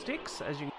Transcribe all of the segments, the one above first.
sticks, as you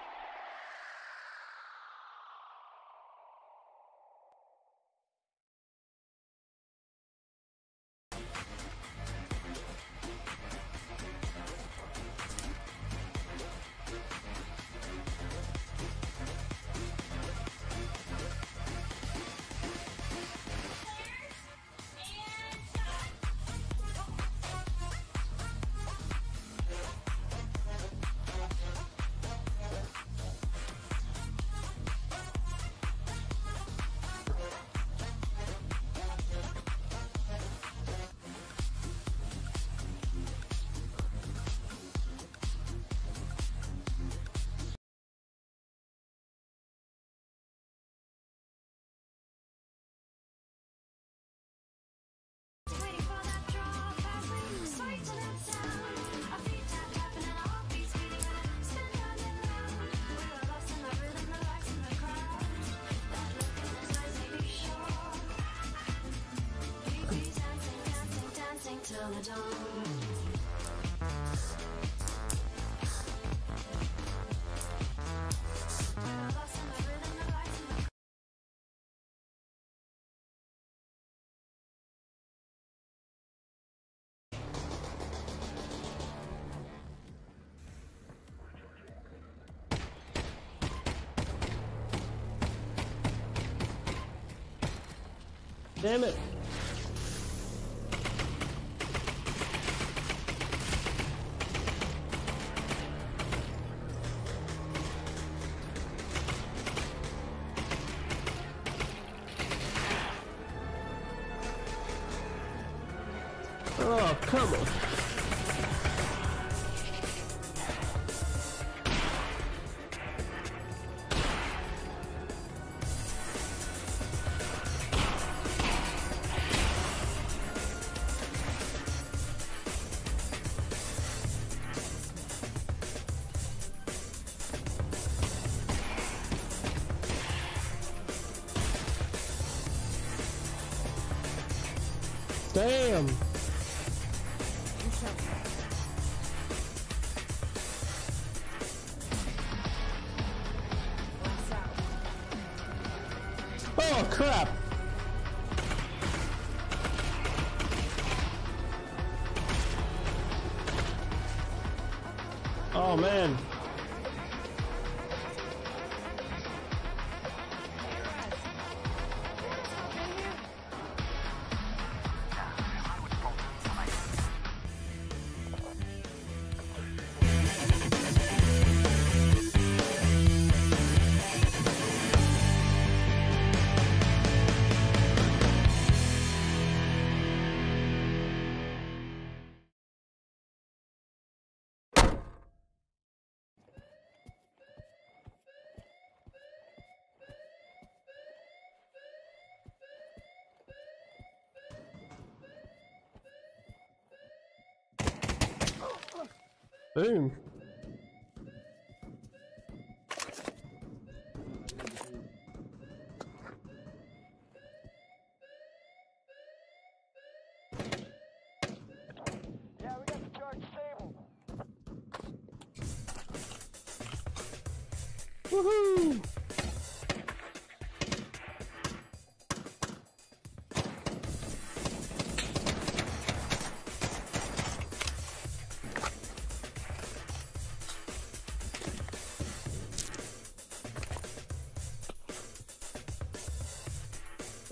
Damn it. coming. Boom.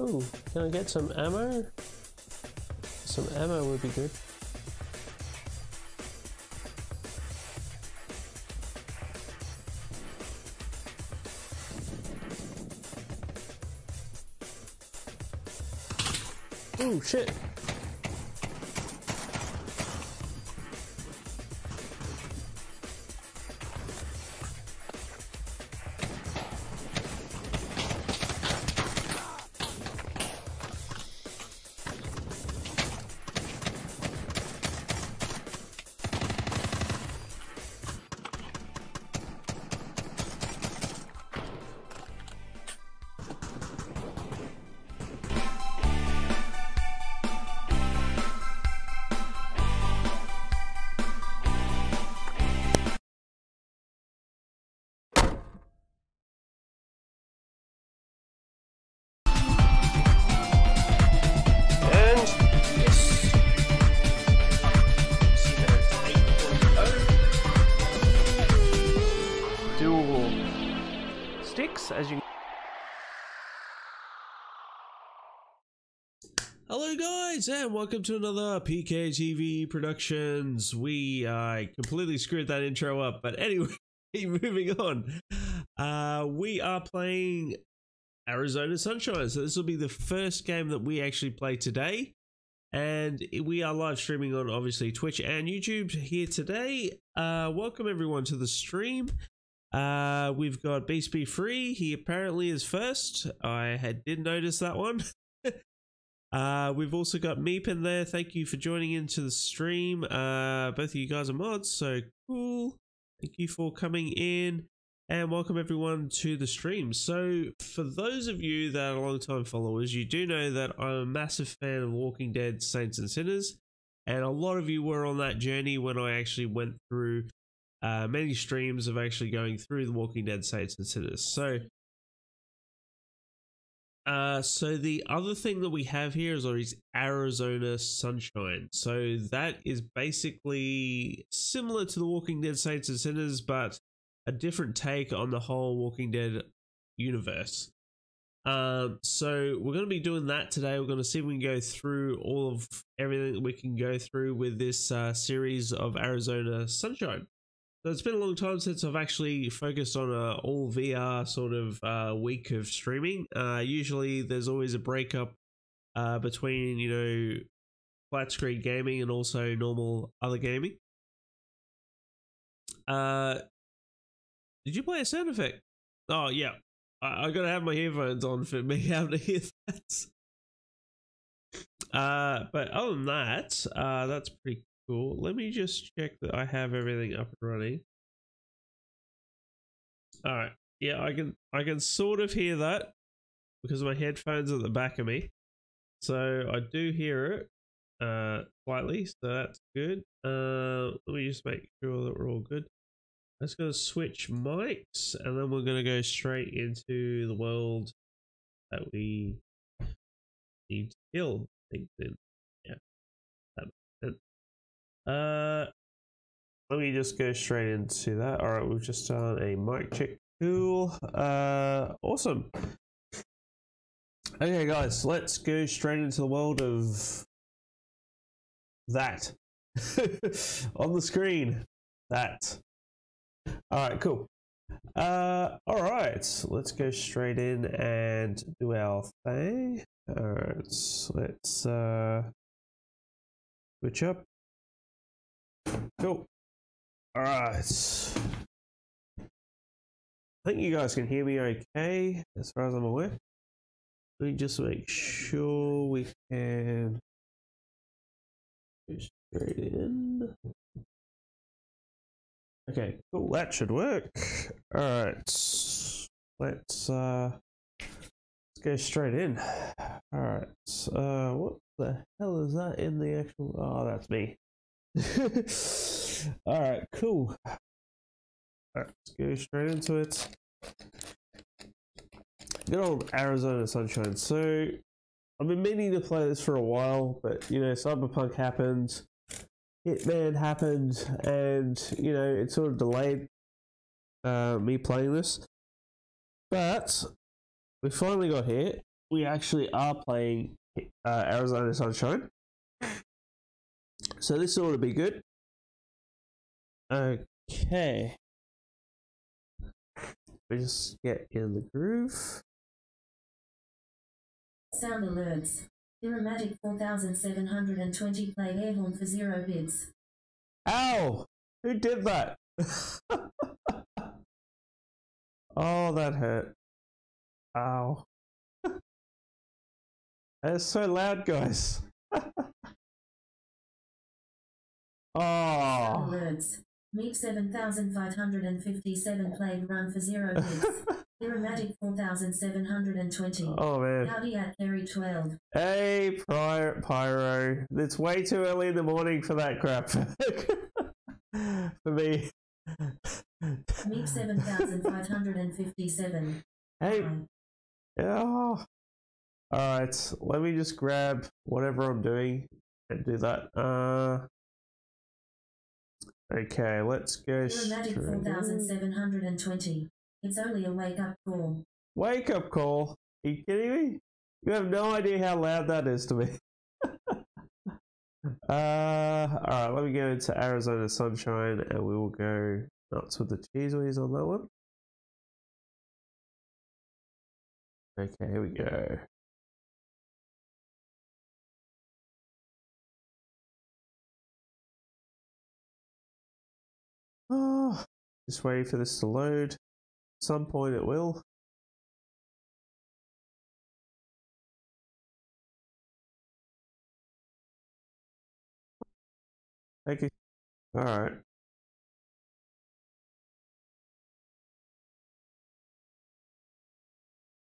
Oh, can I get some ammo? Some ammo would be good. Oh shit! And welcome to another PKTV Productions. We uh, completely screwed that intro up, but anyway, moving on. Uh, we are playing Arizona Sunshine, so this will be the first game that we actually play today. And we are live streaming on obviously Twitch and YouTube here today. Uh, welcome everyone to the stream. Uh, we've got Beast Be Free. He apparently is first. I had did notice that one. uh, we've also got Meep in there. Thank you for joining into the stream. Uh, both of you guys are mods, so cool. Thank you for coming in and welcome everyone to the stream. So, for those of you that are long-time followers, you do know that I'm a massive fan of Walking Dead Saints and Sinners, and a lot of you were on that journey when I actually went through uh, many streams of actually going through the Walking Dead Saints and Sinners. So, uh, so the other thing that we have here is is Arizona Sunshine. So that is basically similar to the Walking Dead Saints and Sinners, but a different take on the whole Walking Dead universe. Um, so we're going to be doing that today. We're going to see if we can go through all of everything that we can go through with this uh, series of Arizona Sunshine. So it's been a long time since I've actually focused on a all VR sort of uh, week of streaming. Uh, usually there's always a breakup uh, between you know flat screen gaming and also normal other gaming. Uh, did you play a sound effect? Oh yeah, I, I gotta have my headphones on for me able to hear that. Uh, but other than that, uh, that's pretty cool. Let me just check that I have everything up and running. All right, yeah, I can I can sort of hear that because my headphones are at the back of me, so I do hear it uh slightly, so that's good. Uh, let me just make sure that we're all good. Let's go switch mics, and then we're gonna go straight into the world that we need to kill. Uh, let me just go straight into that. All right, we've just done a mic check. Cool. Uh, awesome. Okay, guys, let's go straight into the world of that on the screen. That. All right, cool. Uh, all right, let's go straight in and do our thing. All right, let's uh, switch up. Cool. All right. I think you guys can hear me okay, as far as I'm aware. Let me just make sure we can straight in. Okay, cool. That should work. All right, let's uh, let's go straight in. All right. Uh, what the hell is that in the actual? Oh, that's me. All right, cool. All right, let's go straight into it. Good old Arizona Sunshine. So, I've been meaning to play this for a while, but you know, Cyberpunk happened, Hitman happened, and you know, it sort of delayed uh, me playing this. But we finally got here. We actually are playing uh, Arizona Sunshine. So this ought to be good. Okay. We just get in the groove. Sound alerts. Iramatic 4720 played air horn for zero bids. Ow! Who did that? oh, that hurt. Ow. That's so loud, guys. Oh. alerts. Meep 7557 played run for zero hits. Iramatic 4720. Oh man. Howdy at Kerry 12. Hey, Pyro, Pyro. It's way too early in the morning for that crap. for me. Meep 7557. Hey, yeah. Alright, let me just grab whatever I'm doing and do that. Uh. Okay, let's go Iramatic straight. 4720. It's only a wake up call. Wake up call. Are you kidding me? You have no idea how loud that is to me. uh, alright, let me go into Arizona Sunshine and we will go nuts with the cheese whiz on that one. Okay, here we go. Oh, just waiting for this to load. At some point it will. Thank you. All right.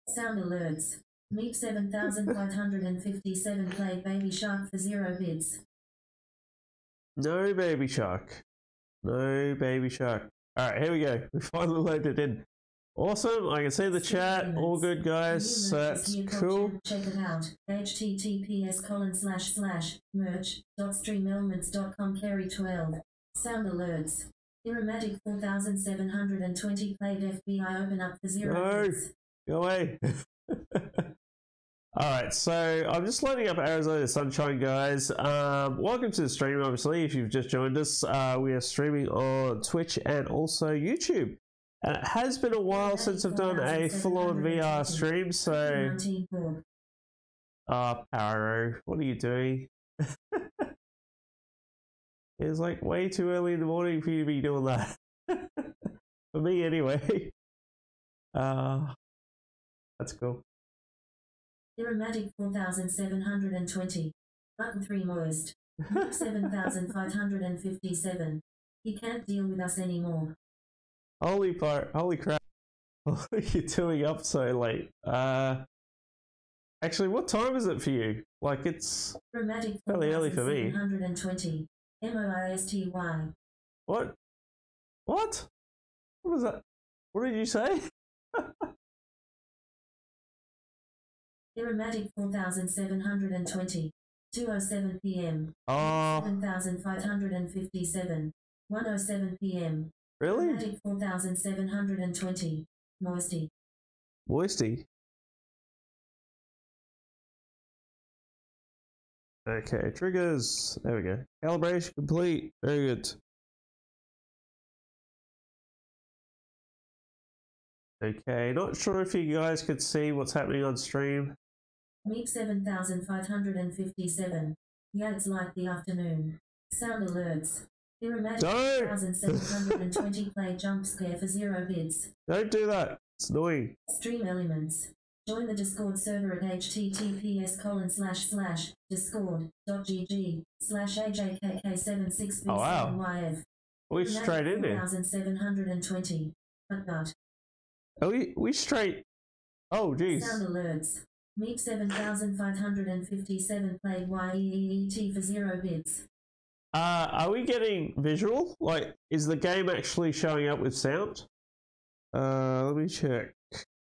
Sound alerts. Meep 7557 played Baby Shark for 0 bids. No baby shark. No baby shark. All right, here we go. We finally loaded in. Awesome. I can see the chat. All good, guys. So that's cool. Check it out. https colon slash slash merch dot streamelements.com Kerry 12. Sound alerts. Iramatic 4720 played FBI open up for 0 No. Go away. All right, so I'm just loading up Arizona Sunshine, guys. Um, welcome to the stream. Obviously, if you've just joined us, uh, we are streaming on Twitch and also YouTube. And it has been a while since I've done a full-on VR stream, so 19 Borg. Ah, Paro, what are you doing? it's like way too early in the morning for you to be doing that. for me, anyway. Uh, that's cool. Iramatic 4720. Button 3 moist. 7557. He can't deal with us anymore. holy part, holy crap! What are you doing up so late? Uh, actually, what time is it for you? Like it's Iramatic Fairly early for me. 4720. M-O-I-S-T-Y. what? What? What was that? What did you say? Iramatic 4720. 207 p.m. Oh, 7557. 107 p.m. really? Iramatic 4720. Moisty. Moisty. Okay, triggers. There we go. Calibration complete. Very good. Okay, not sure if you guys could see what's happening on stream. Meep 7557. Yeah, it's like the afternoon. Sound alerts. Iramatic Don't! 4720 play jump scare for 0 bids. Don't do that. It's annoying. Stream elements. Join the Discord server at https colon slash slash discord.gg slash ajkk76b7yf. Oh, wow. We straight in there. 4720. But but. Are we we straight? Oh, jeez. Sound alerts. Meep 7557 played YEET for 0 bits. Uh, are we getting visual? Like, is the game actually showing up with sound? Uh, let me check.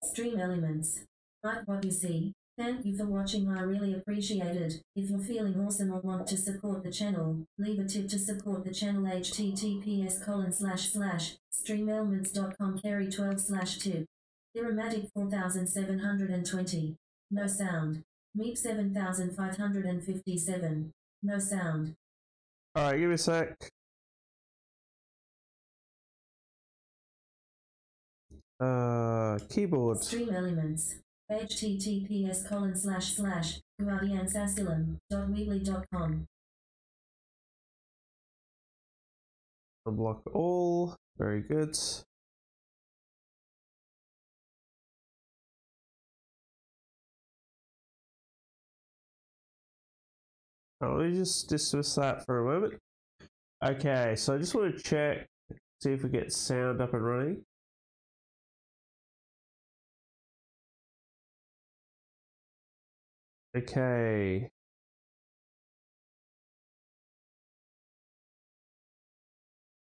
Stream elements. Like what you see. Thank you for watching, I really appreciate it. If you're feeling awesome or want to support the channel, leave a tip to support the channel https colon slash slash streamelements.com Kerry 12 slash tip. Iramatic 4720. No sound. Meep 7557. No sound. Alright, give me a sec. Uh, keyboard. Stream elements. https colon slash slash guardiansasylum.weebly.com. Unblock all. Very good. Oh, let me just dismiss that for a moment. Okay, so I just want to check, see if we get sound up and running. Okay.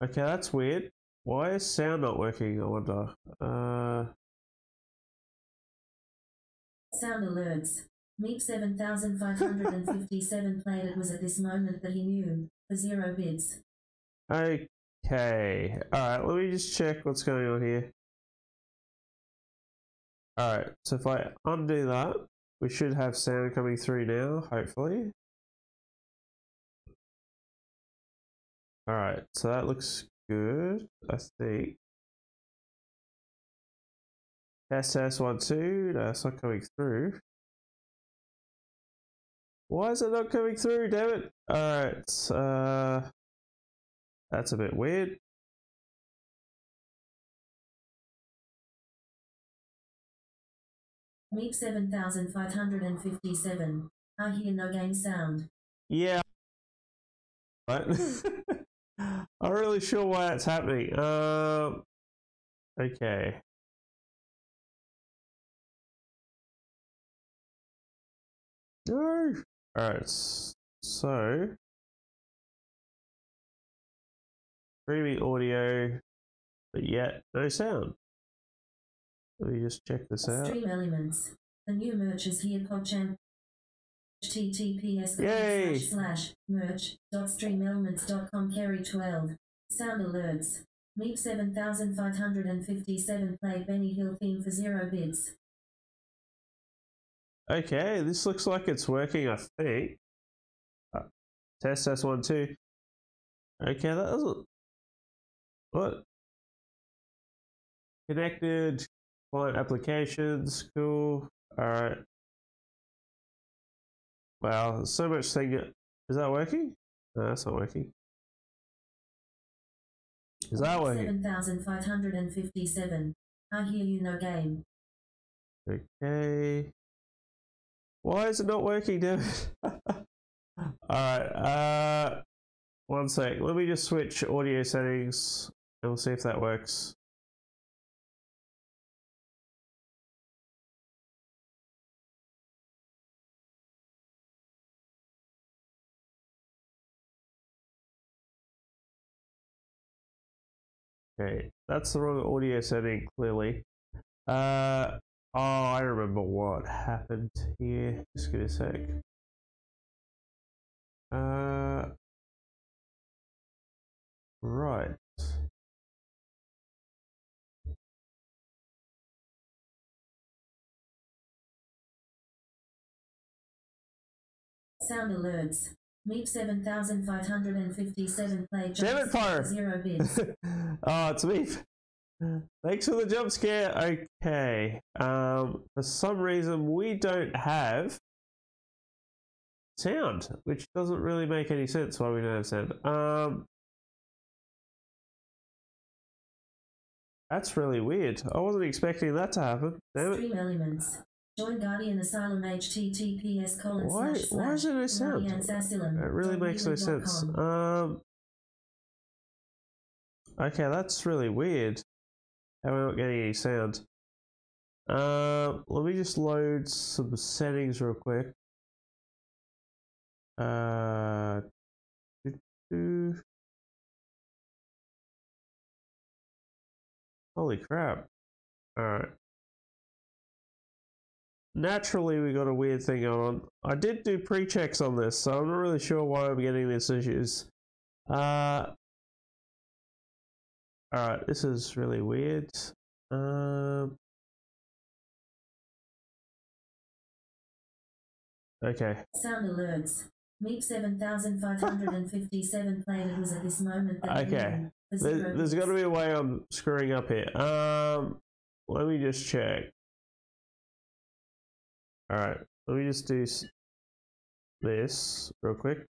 Okay, that's weird. Why is sound not working? I wonder. Uh, Sound alerts. Meep 7557 played it was at this moment that he knew, for zero bits. okay. Alright, let me just check what's going on here. Alright, so if I undo that, we should have sound coming through now, hopefully. Alright, so that looks good, I think. Test test one two, it's not coming through. Why is it not coming through, damn it? Alright, uh that's a bit weird. Meep 7557. I hear no game sound. Yeah. I'm really sure why that's happening. Um. Okay. No. All right. So. Streaming audio, but yet no sound. Let me just check this out. Stream elements. The new merch is here PogChamp. https Yay. slash slash merch dot streamelements.com Kerry 12 sound alerts meep 7557 play benny hill theme for zero bits Okay, this looks like it's working, I think. Uh, test test one two. Okay, that doesn't. What? Connected client applications, cool. Alright. Wow, so much thing. Is that working? No, that's not working. Is that working? 7557 I hear you no game Okay. Why is it not working, David? Alright, uh one sec. Let me just switch audio settings and we'll see if that works. Okay, that's the wrong audio setting, clearly. Uh, oh, I remember what happened here. Just give me a sec. Uh, right. sound alerts meep 7557 play Damn it, zero bits oh, it's me. Thanks for the jump scare. Okay. Um, for some reason, we don't have sound, which doesn't really make any sense why we don't have sound. Um, that's really weird. I wasn't expecting that to happen. Damn it. Stream elements. Join Guardian Asylum https colon Why- slash why is there no sound? Asylum It really makes no sense. Um. Okay, that's really weird. How I not getting any sound? Um, let me just load some settings real quick. Uh, doo-doo. holy crap! All right. Naturally, we got a weird thing going on. I did do pre-checks on this, so I'm not really sure why I'm getting these issues. Uh, all right, this is really weird. Um, okay, Sound alerts. Meep 7557 played it was at this moment that Okay. There, there's got to be a way I'm screwing up here. Um, let me just check. All right, let me just do this real quick.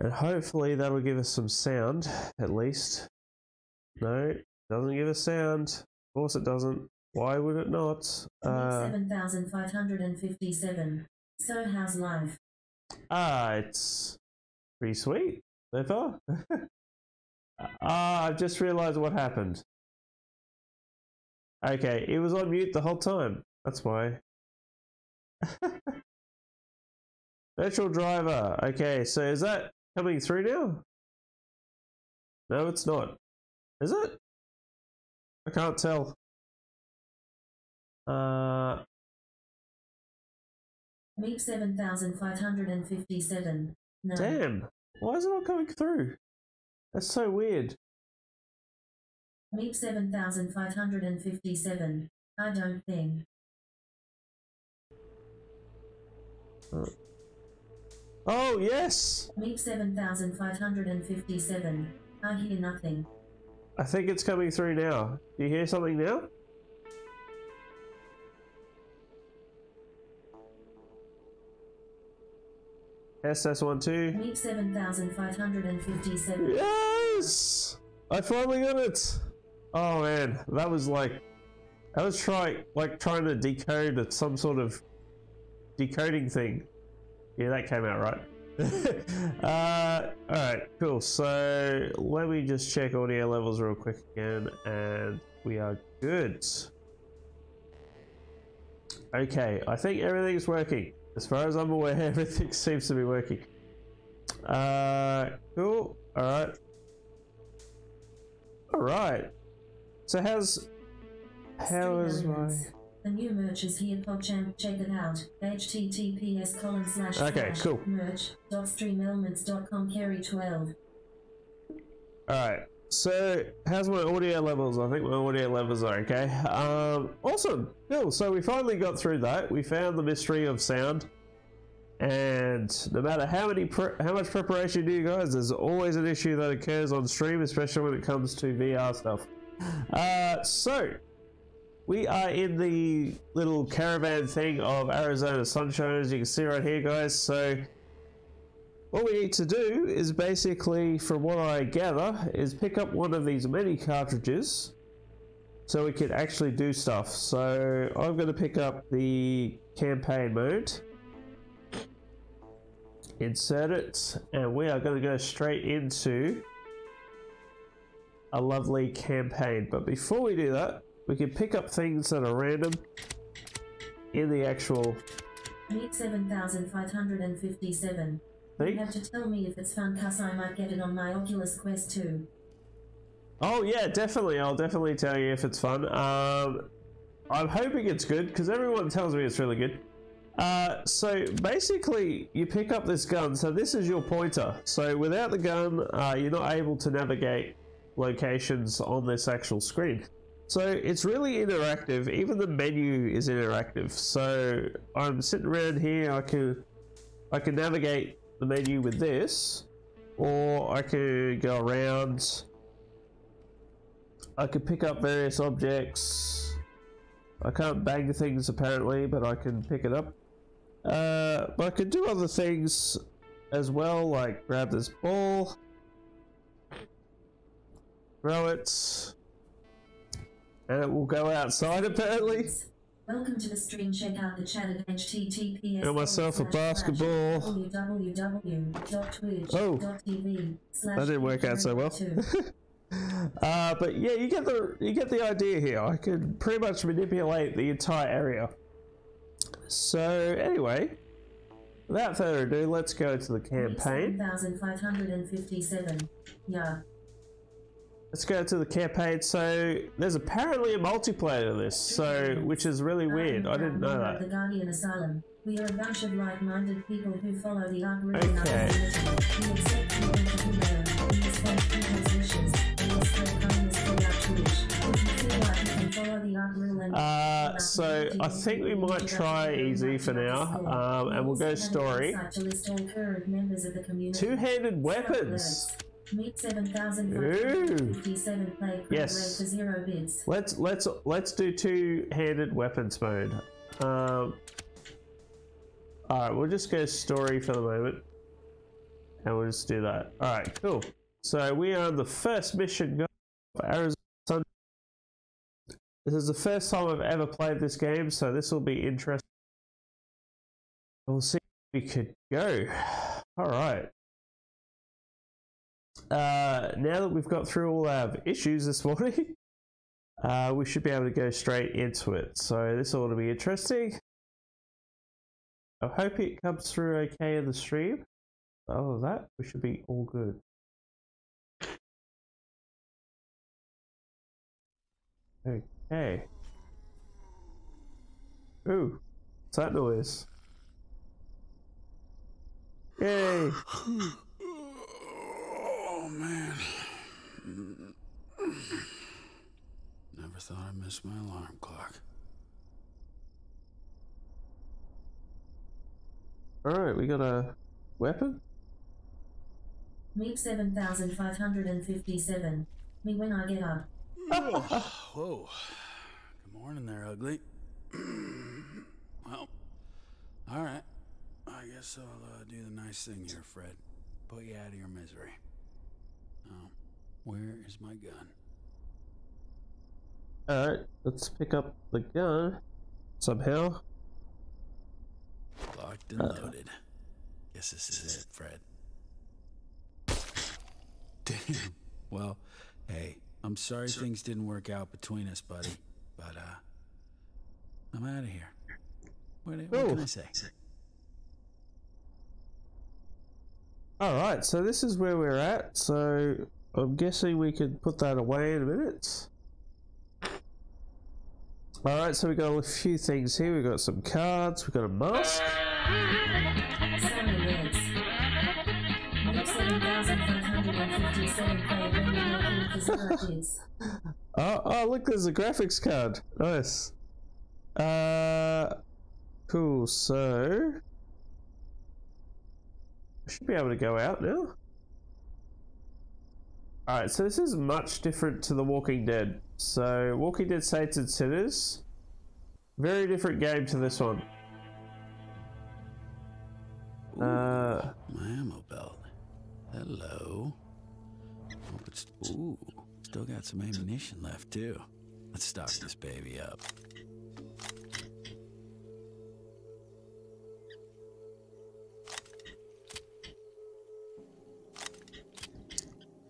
And hopefully that'll give us some sound, at least. No, doesn't give us sound. Of course it doesn't. Why would it not? Uh, 7557. So how's life? ah, it's pretty sweet so far. ah, I've just realized what happened. Okay, it was on mute the whole time. That's why. Virtual driver. Okay, so is that coming through now? No, it's not. Is it? I can't tell. Uh, Meep 7557. No. damn. Why is it not coming through? That's so weird. Meep 7557. I don't think. Oh, Oh, yes! Meep 7557. I hear nothing. I think it's coming through now. Do you hear something now? SS12. Meep 7557. Yes! I finally got it! Oh man, that was like. I was trying, like, trying to decode some sort of decoding thing. Yeah, that came out right. uh, alright, cool. So, let me just check audio levels real quick again, and we are good. Okay, I think everything's working. As far as I'm aware, everything seems to be working. Uh, cool. Alright. Alright. So how's how is my The new merch is here, PogChamp. Check it out. https colon slash Okay, cool. merch dot streamelements.com Kerry 12. Alright. So how's my audio levels? I think my audio levels are okay. Um awesome. Cool. So we finally got through that. We found the mystery of sound. And no matter how many pre- how much preparation you do guys, there's always an issue that occurs on stream, especially when it comes to VR stuff. Uh, so we are in the little caravan thing of Arizona Sunshine, as you can see right here, guys. So what we need to do is basically, from what I gather, is pick up one of these mini cartridges so we can actually do stuff. So I'm going to pick up the campaign mode, insert it, and we are going to go straight into a lovely campaign. But before we do that, we can pick up things that are random in the actual Meep 7557. You have to tell me if it's fun, cuz I might get it on my Oculus Quest 2. Oh yeah, definitely. I'll definitely tell you if it's fun. Um, I'm hoping it's good because everyone tells me it's really good. Uh, so basically, you pick up this gun. So this is your pointer. So without the gun, uh, you're not able to navigate locations on this actual screen. So it's really interactive. Even the menu is interactive. So I'm sitting around here. I can I can navigate the menu with this, or I can go around. I can pick up various objects. I can't bang things apparently, but I can pick it up. Uh, but I can do other things as well, like grab this ball, throw it, and it will go outside apparently. Welcome to the stream. Check out the chat at https. Got myself a basketball. slash That didn't work out so well. Uh, but yeah, you get the you get the idea here. I could pretty much manipulate the entire area. So anyway, without further ado, let's go to the campaign. 7557. Yeah. Let's go to the campaign. So there's apparently a multiplayer to this, so which is really weird. I didn't know that. The Guardian Asylum. We are a bunch of like-minded people who follow the arc rule in our Okay. We accept people to who they. We respect people's wishes. We spread kindness through our If you feel like you can follow the arc rule and Uh, so I think we might try easy for now, um, and we'll go story. Two-handed weapons. Meep 7,557 play crowd Yes. for zero bids. Let's let's let's do two-handed weapons mode. Um, all right, we'll just go story for the moment, and we'll just do that. All right, cool. So we are on the first mission for Arizona. Sun- This is the first time I've ever played this game, so this will be interesting. We'll see if we could go. All right. Uh, now that we've got through all our issues this morning, uh, we should be able to go straight into it. So this ought to be interesting. I hope it comes through okay in the stream. Other than that, we should be all good. Okay. Ooh, what's that noise? Yay! Oh Never thought I'd miss my alarm clock. Alright, we got a weapon? Meep 7557. Me when I get up. Whoa. Good morning there, ugly. well, all right. I guess I'll uh, do the nice thing here, Fred. Put you out of your misery. Now, where is my gun? Alright, let's pick up the gun somehow. Locked and loaded. Guess this is it, Fred. Damn. Well, hey, I'm sorry things didn't work out between us, buddy. But uh, I'm out of here. What, what can Oh. I say? Alright, so this is where we're at, so I'm guessing we could put that away in a minute. Alright, so we got a few things here. We got some cards, we got a mask. Sound alerts. Meep 7557 play when you're looking for skeletons. Oh, oh, look, there's a graphics card. Nice. Uh, cool. So, I should be able to go out now. All right, so this is much different to The Walking Dead. So, Walking Dead Saints and Sinners, very different game to this one. Uh, My ammo belt. Hello. Hope it's ooh. Still got some ammunition left too. Let's stock this baby up.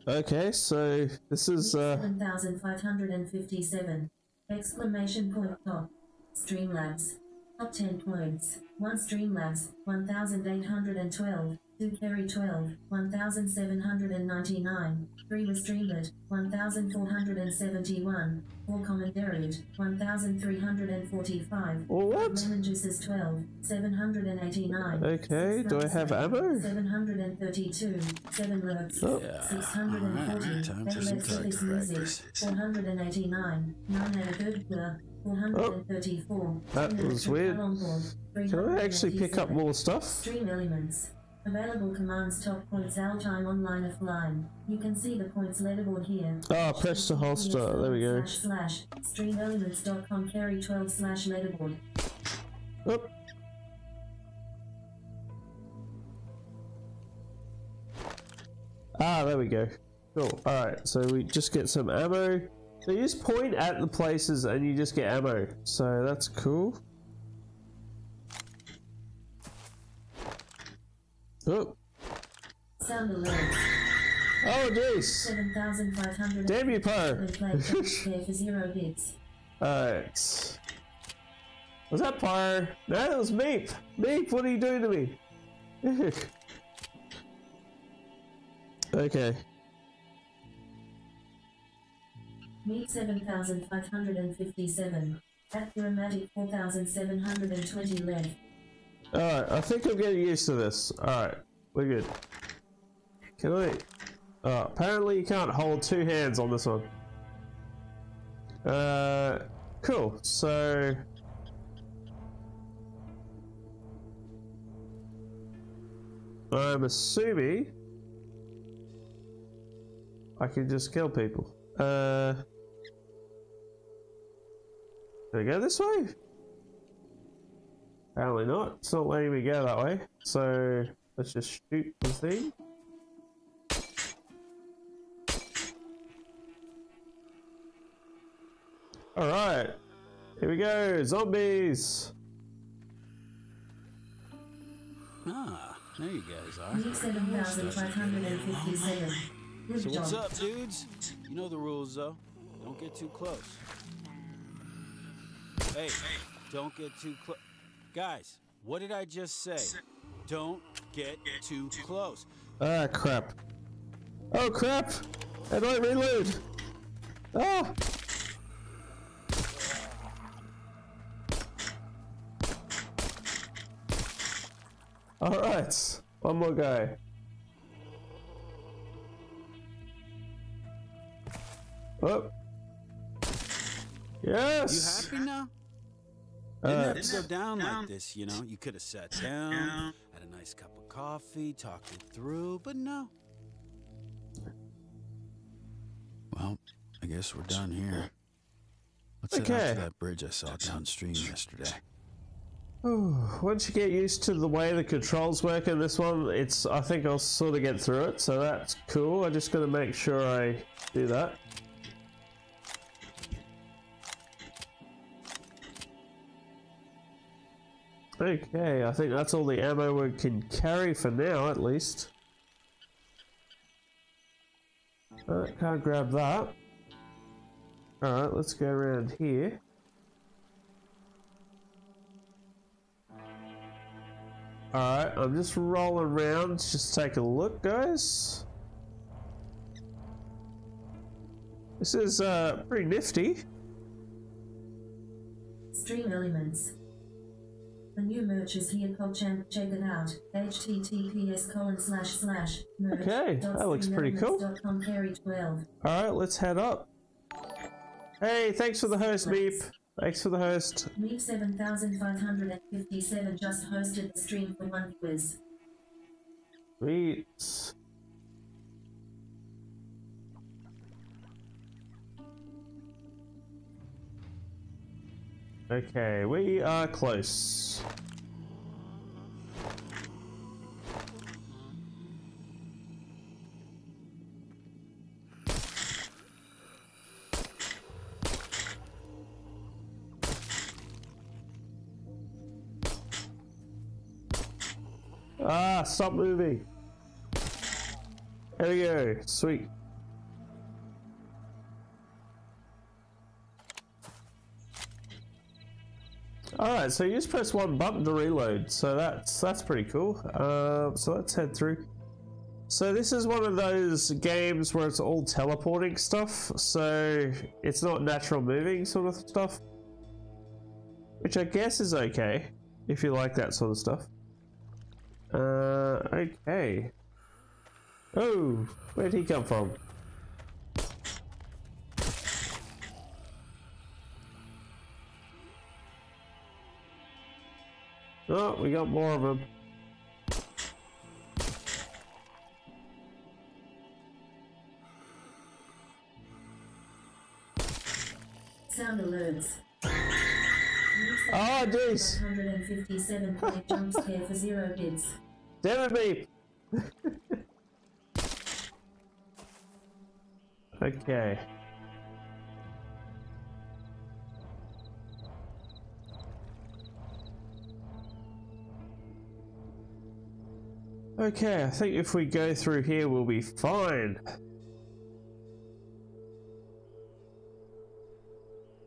Okay, so this is uh, 7557. Exclamation point top. Streamlabs. Top 10 points. 1 Streamlabs, 1812. 2 Kerry 12, 1799. 3 was Streamed, 1471. 4 Commentaried, 1345. well, what? Lemon juices 12, 789. Okay, Six do I have ammo? 732. 7 lurks. Oh. Yeah. 640. Alright, time for Then some let's get this target music. practice. 489. 9 out of good blur. 434. That was weird. Can I actually pick up more stuff? Stream elements. Available commands top points our time online offline. You can see the points leaderboard here. Oh, press the holster. There we go. Slash slash streamelements.com Kerry 12 slash leaderboard. Oop. Ah, there we go. Cool. Alright, so we just get some ammo. So you just point at the places and you just get ammo. So that's cool. Oh, Sound alert. oh jeez. 7,500. Damn you, Pyre. Play jump scare for zero bits. Alright. Was that Pyre? No, that was Meep. Meep, what are you doing to me? okay. Meep 7,557. At Dramatic 4,720 left. Alright, I think I'm getting used to this. Alright, we're good. Can I? Oh, apparently you can't hold two hands on this one. Uh, cool. So. I'm assuming I can just kill people. Uh, can I go this way? Apparently not. It's not letting me go that way. So let's just shoot the thing. Alright. Here we go. Zombies. Ah, there you guys are. Meep 7,557. Good So what's up, dudes? You know the rules, though. Don't get too close. Hey, don't get too close. Guys, what did I just say? Don't get too close. Ah, crap. Oh, crap. I don't reload? Ah! Alright. One more guy. Oh. You happy now? Didn't Uh, have to go down like this, you know. You could have sat down, had a nice cup of coffee, talked it through, but no. Well, I guess we're done here. Let's head out Okay. to that bridge I saw downstream yesterday. Once you get used to the way the controls work in this one, it's I think I'll sort of get through it, so that's cool. I just got to make sure I do that. Okay, I think that's all the ammo we can carry for now, at least. Uh, can't grab that. Alright, let's go around here. Alright, I'm just rolling around. Just take a look, guys. This is uh, pretty nifty. Stream Elements. The new merch is here, PogChamp. Check it out. HTTPS colon slash slash merch. Okay, that looks pretty cool. Alright, let's head up. Hey, thanks for the host, Meep. Thanks for the host. Meep 7557 just hosted the stream for one quiz. Sweet. Okay, we are close. Ah, stop moving. There we go. Sweet. Alright, so you just press one button to reload, so that's that's pretty cool. Uh, so let's head through. So this is one of those games where it's all teleporting stuff, so it's not natural moving sort of stuff. Which I guess is okay, if you like that sort of stuff. Uh, okay. Oh, where'd he come from? Oh, we got more of them. Sound alerts. Ah, oh, jeez. 157 play jump scare for zero. Damn it, me! okay. Okay, I think if we go through here, we'll be fine.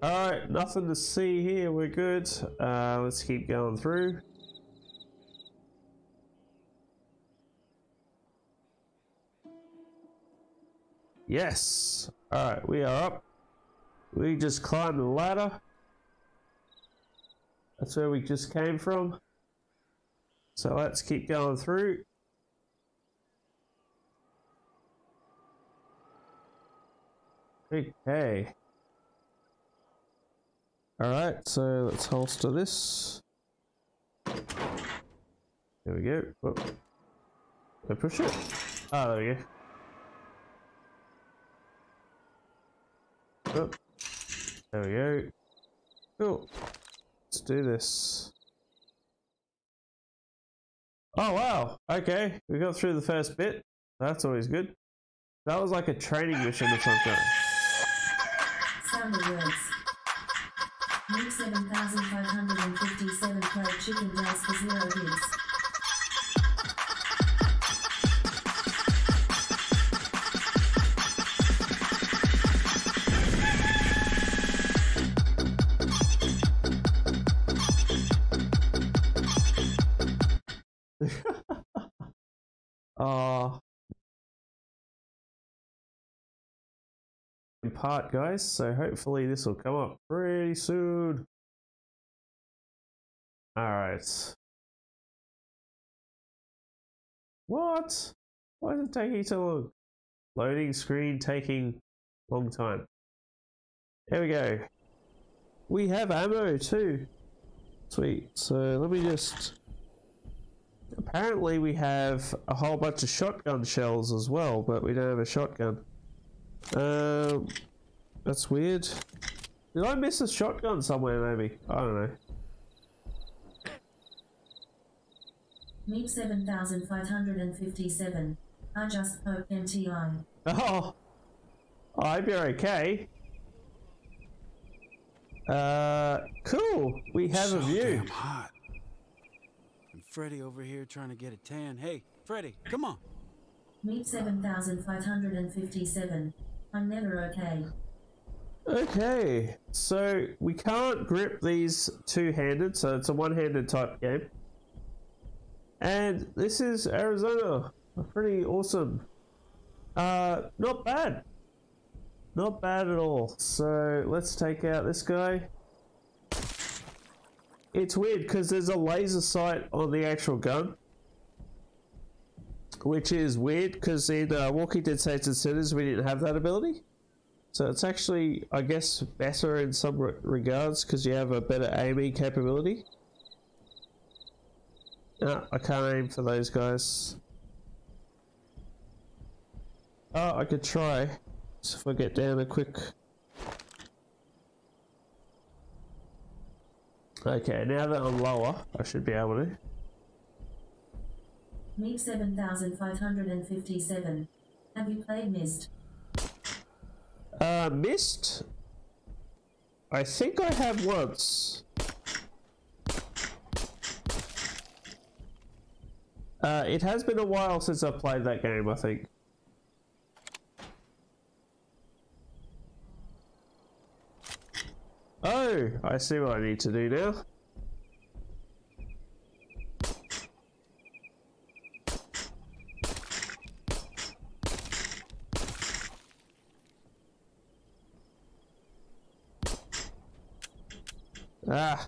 Alright, nothing to see here, we're good. Uh, let's keep going through. Yes. Alright, we are up. We just climbed the ladder. That's where we just came from. So let's keep going through. Okay. Alright, so let's holster this. There we go. Whoop. Go push it. Ah, there we go. Oh, there we go. Cool. Let's do this. Oh wow. Okay, we got through the first bit. That's always good. That was like a training mission or something. Sound alerts. Meep 7557 play chicken dance for zero bits. Uh part guys, so hopefully this will come up pretty soon. Alright. What? Why is it taking so long? Loading screen taking long time. There we go. we have ammo too. Sweet. So let me just. Apparently, we have a whole bunch of shotgun shells as well, but we don't have a shotgun. Um, that's weird. Did I miss a shotgun somewhere? Maybe I don't know. Meep 7557. I just poked MTI. Oh, I hope you're okay. Uh, cool. We have so a view. damn hot. And Freddy over here trying to get a tan. Hey, Freddy, come on. Meep 7557. I'm never okay. Okay, so we can't grip these two-handed, so it's a one-handed type game. And this is Arizona. Pretty awesome. Uh, not bad. Not bad at all. So let's take out this guy. It's weird because there's a laser sight on the actual gun. Which is weird because in uh, Walking Dead Saints and Sinners we didn't have that ability. So it's actually, I guess, better in some re- regards because you have a better aiming capability. No, I can't aim for those guys. Oh, I could try. So if I get down a quick. Okay, now that I'm lower, I should be able to. Meep 7557. Have you played Myst? Uh, missed. I think I have once. Uh, it has been a while since I played that game. I think. Oh, I see what I need to do now. Ah.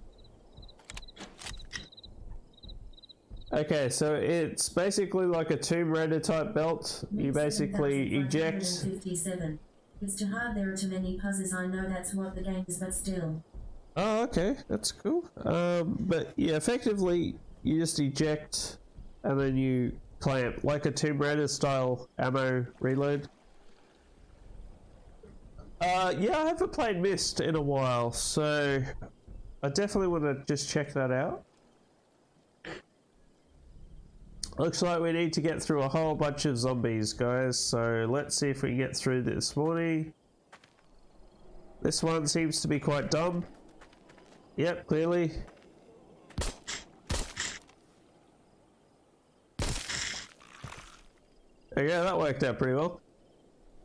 Okay, so it's basically like a Tomb Raider type belt. You basically eject. It's too hard, there are too many puzzles, I know that's what the game is, but still. Oh, okay, that's cool. Um, but yeah, effectively, you just eject and then you clamp like a Tomb Raider style ammo reload. Uh, yeah, I haven't played Myst in a while, so I definitely want to just check that out. Looks like we need to get through a whole bunch of zombies, guys. So let's see if we can get through this morning. This one seems to be quite dumb. Yep, clearly. Okay, that worked out pretty well.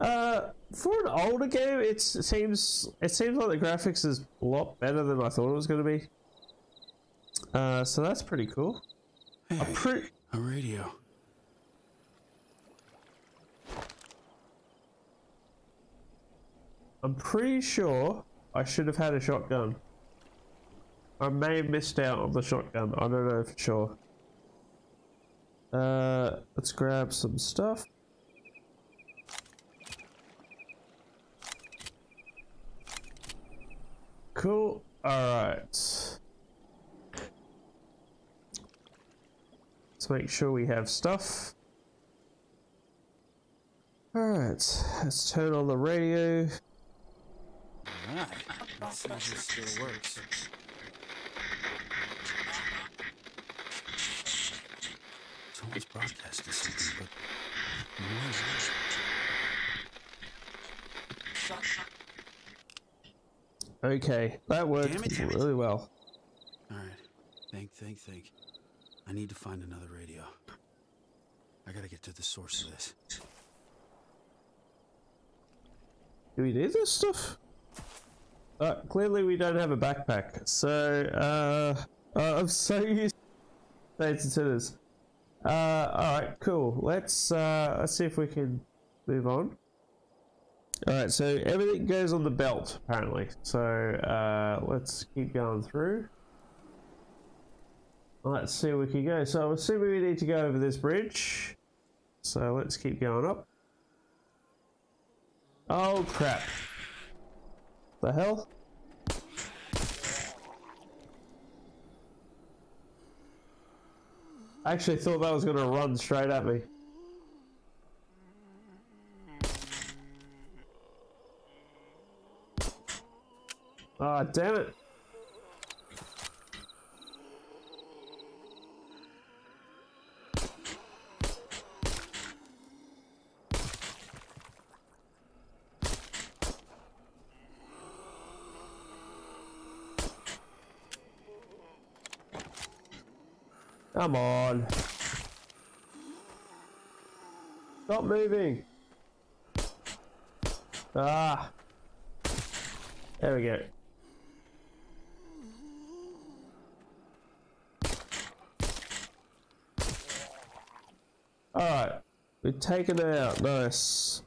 Uh, for an older game, it seems it seems like the graphics is a lot better than I thought it was going to be. Uh, so that's pretty cool. Hey, A pretty a radio. I'm pretty sure I should have had a shotgun. I may have missed out on the shotgun. I don't know for sure. Uh, let's grab some stuff. Cool. Alright. Let's make sure we have stuff. Alright, let's turn on the radio. Alright. Let's see if this still works. Someone's broadcasting something, but it? Okay, that worked Damn it, damn it. really well. Alright. Think, think, think. I need to find another radio. I gotta get to the source of this. Do we do this stuff? Uh, clearly we don't have a backpack, so, uh, uh I'm so used to and Uh, alright, cool. Let's, uh, let's see if we can move on. All right, so everything goes on the belt apparently. So uh, let's keep going through. Let's see where we can go. So I'm assuming we need to go over this bridge. So let's keep going up. Oh crap. The hell? I actually thought that was gonna run straight at me. Ah, damn it. Come on. Stop moving. Ah. There we go. Alright. We've taken it out. Nice.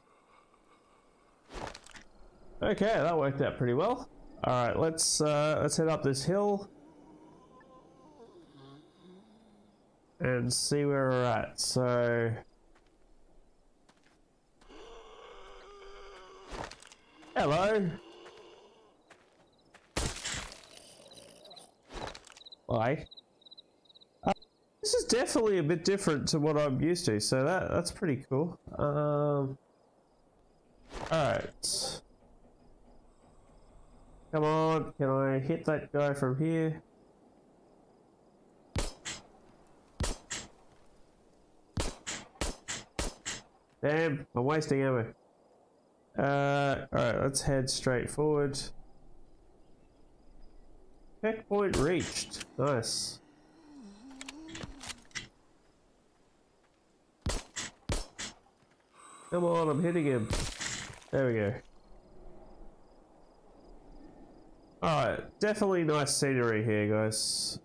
Okay, that worked out pretty well. Alright, let's uh let's head up this hill. and see where we're at. So, hello. Hi. This is definitely a bit different to what I'm used to, so that that's pretty cool. Um. All right. Come on, can I hit that guy from here? Damn, I'm wasting ammo. Uh, alright, let's head straight forward. Checkpoint reached. Nice. Come on, I'm hitting him. There we go. Alright, definitely nice scenery here, guys.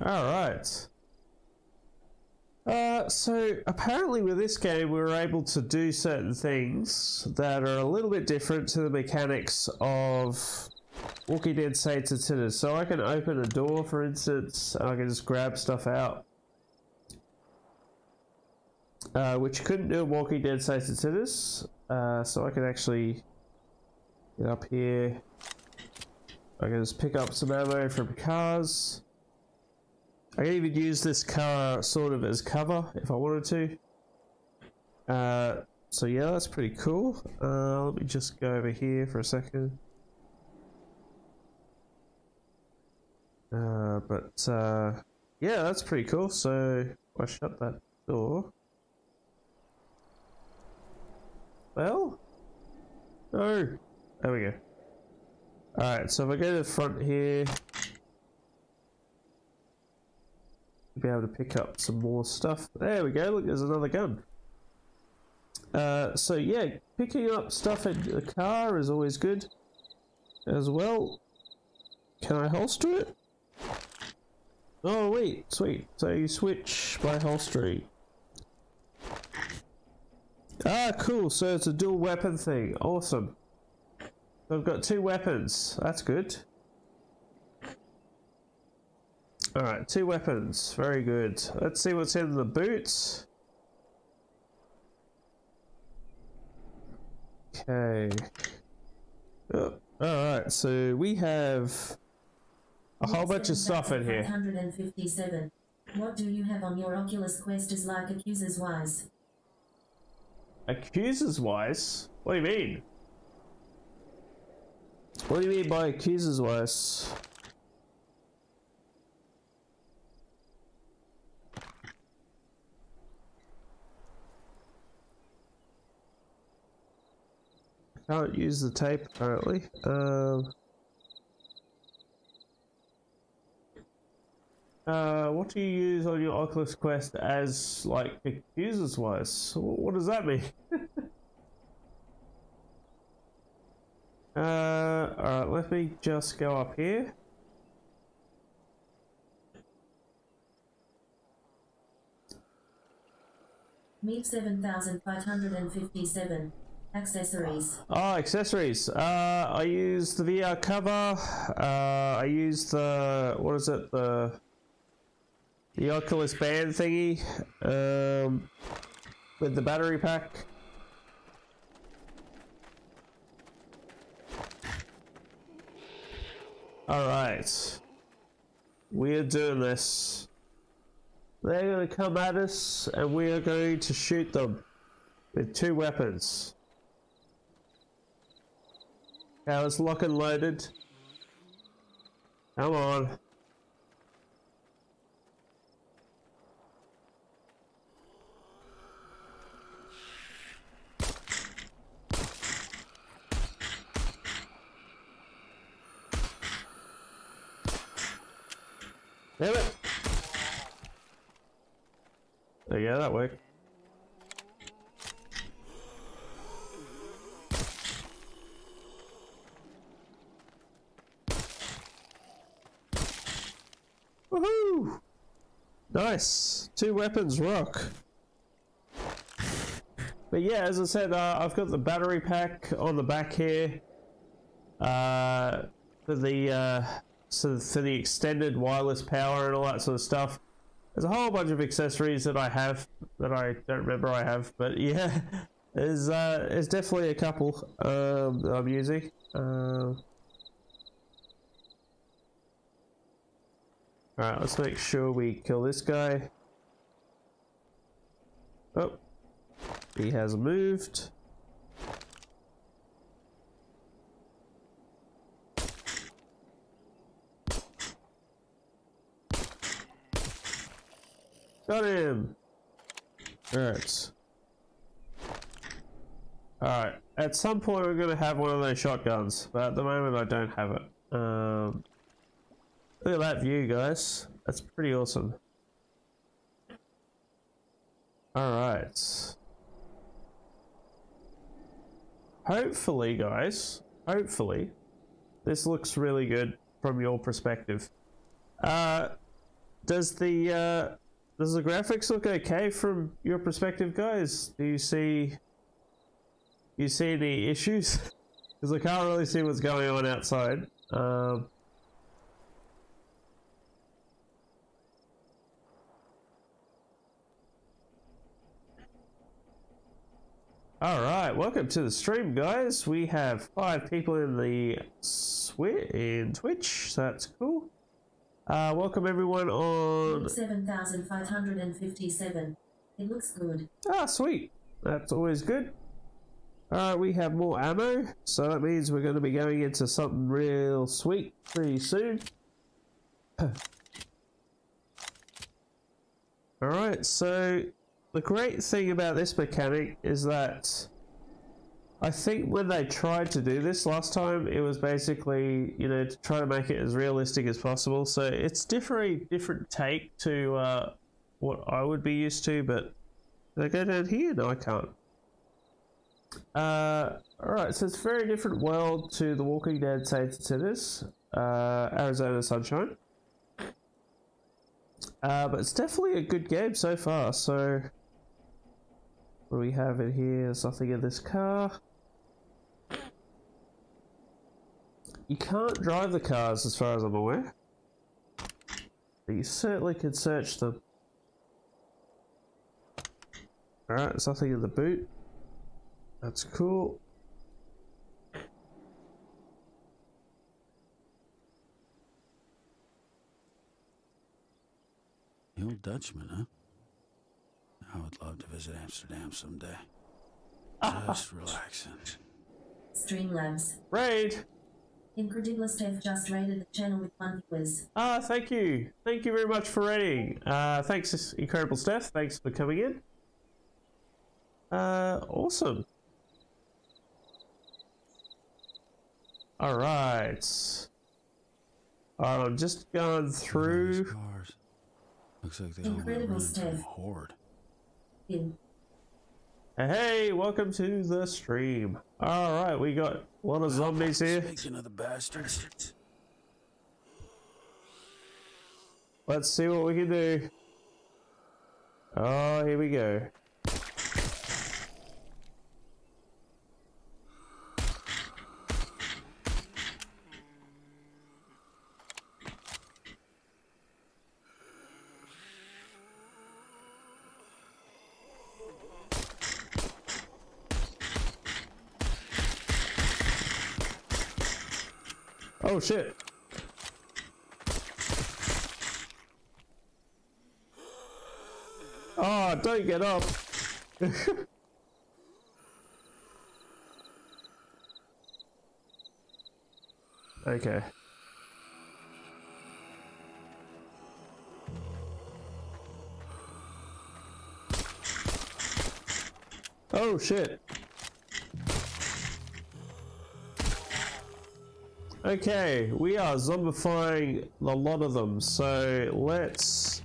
Alright. Uh, so apparently with this game we were able to do certain things that are a little bit different to the mechanics of Walking Dead Saints and Sinners. So I can open a door, for instance, and I can just grab stuff out. Uh, which you couldn't do in Walking Dead Saints and Sinners. Uh, so I can actually get up here. I can just pick up some ammo from cars. I can even use this car sort of as cover if I wanted to. Uh, so yeah, that's pretty cool. Uh, let me just go over here for a second. Uh, but yeah, that's pretty cool. So I shut that door. Well, no, there we go. All right, so if I go to the front here. be able to pick up some more stuff. There we go. Look, there's another gun. Uh, so yeah, picking up stuff in the car is always good as well. Can I holster it? Oh wait, sweet. So you switch by holstering. Ah, cool. So it's a dual weapon thing. Awesome. I've got two weapons. That's good. Alright, two weapons. Very good. Let's see what's in the boots. Okay. Oh, Alright, so we have a whole bunch of stuff in here. 157. What do you have on your Oculus Quest is like accusers wise? Accusers wise? What do you mean? What do you mean by accusers wise? Can't use the tape apparently. Um, uh, what do you use on your Oculus Quest as like accusers wise? Wh- What does that mean? uh, alright, let me just go up here. Meep 7557. Accessories. Oh, accessories. Uh, I use the VR cover. Uh, I use the what is it? The the Oculus band thingy. Um, with the battery pack. All right. We are doing this. They're going to come at us, and we are going to shoot them with two weapons. Now it's lock and loaded. Come on. Damn it! There you go, that worked. Woohoo! Nice. Two weapons rock. But yeah, as I said, uh, I've got the battery pack on the back here. Uh, for the uh, so for the extended wireless power and all that sort of stuff. There's a whole bunch of accessories that I have that I don't remember I have, but yeah, there's uh, there's definitely a couple um, that I'm using. Uh, Alright, let's make sure we kill this guy. Oh. He has moved. Got him! Alright. Alright, at some point we're gonna have one of those shotguns, but at the moment I don't have it. Um, Look at that view, guys. That's pretty awesome. Alright. Hopefully, guys, hopefully, this looks really good from your perspective. Uh, does the, uh, does the graphics look okay from your perspective, guys? Do you see, you see any issues? Because I can't really see what's going on outside. Um, All right, welcome to the stream, guys. We have five people in the in Twitch, so that's cool. Uh, welcome everyone on. 7,557. It looks good. Ah, sweet. That's always good. All right, we have more ammo, so that means we're going to be going into something real sweet pretty soon. All right, so the great thing about this mechanic is that I think when they tried to do this last time, it was basically, you know, to try to make it as realistic as possible. So it's different, different take to uh, what I would be used to, but I go down here? No, I can't. Uh, alright, so it's a very different world to The Walking Dead Saints Sinners, uh, Arizona Sunshine. Uh, but it's definitely a good game so far. So, what do we have in here? Nothing in this car. You can't drive the cars, as far as I'm aware. But you certainly can search them. Alright, there's nothing in the boot. That's cool. The old Dutchman, huh? I would love to visit Amsterdam someday. Just relaxing. Streamlabs. Raid! Incredible Steph just rated the channel with one quiz. Ah, thank you. Thank you very much for rating. Uh, thanks, Incredible Steph. Thanks for coming in. Uh, awesome. Alright. Alright, I'm just going through. cars. Looks like they all got Incredible run into horde. In. Hey, welcome to the stream. Alright, we got lot of zombies here. Speaking of the bastards, Let's see what we can do. Oh, here we go. shit. Oh, don't get up. okay. Oh shit. Okay, we are zombifying a lot of them, so let's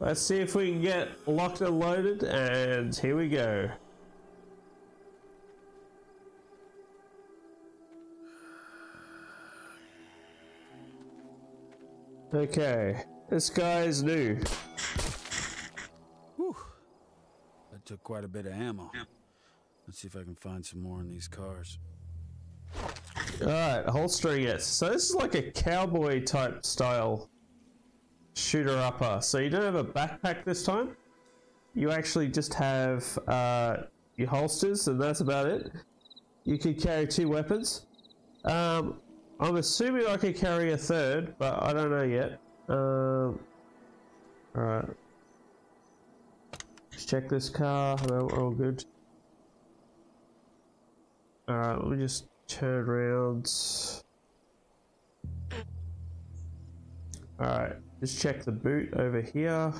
let's see if we can get locked and loaded, and here we go. Okay, this guy is new. Whew. That took quite a bit of ammo. Let's see if I can find some more in these cars. Alright, holstering it. So this is like a cowboy type style shooter upper. So you don't have a backpack this time. You actually just have uh, your holsters, and that's about it. You can carry two weapons. Um, I'm assuming I can carry a third, but I don't know yet. Um, Alright. Let's check this car. No, we're all good. Alright, let me just turn around. Alright, just check the boot over here.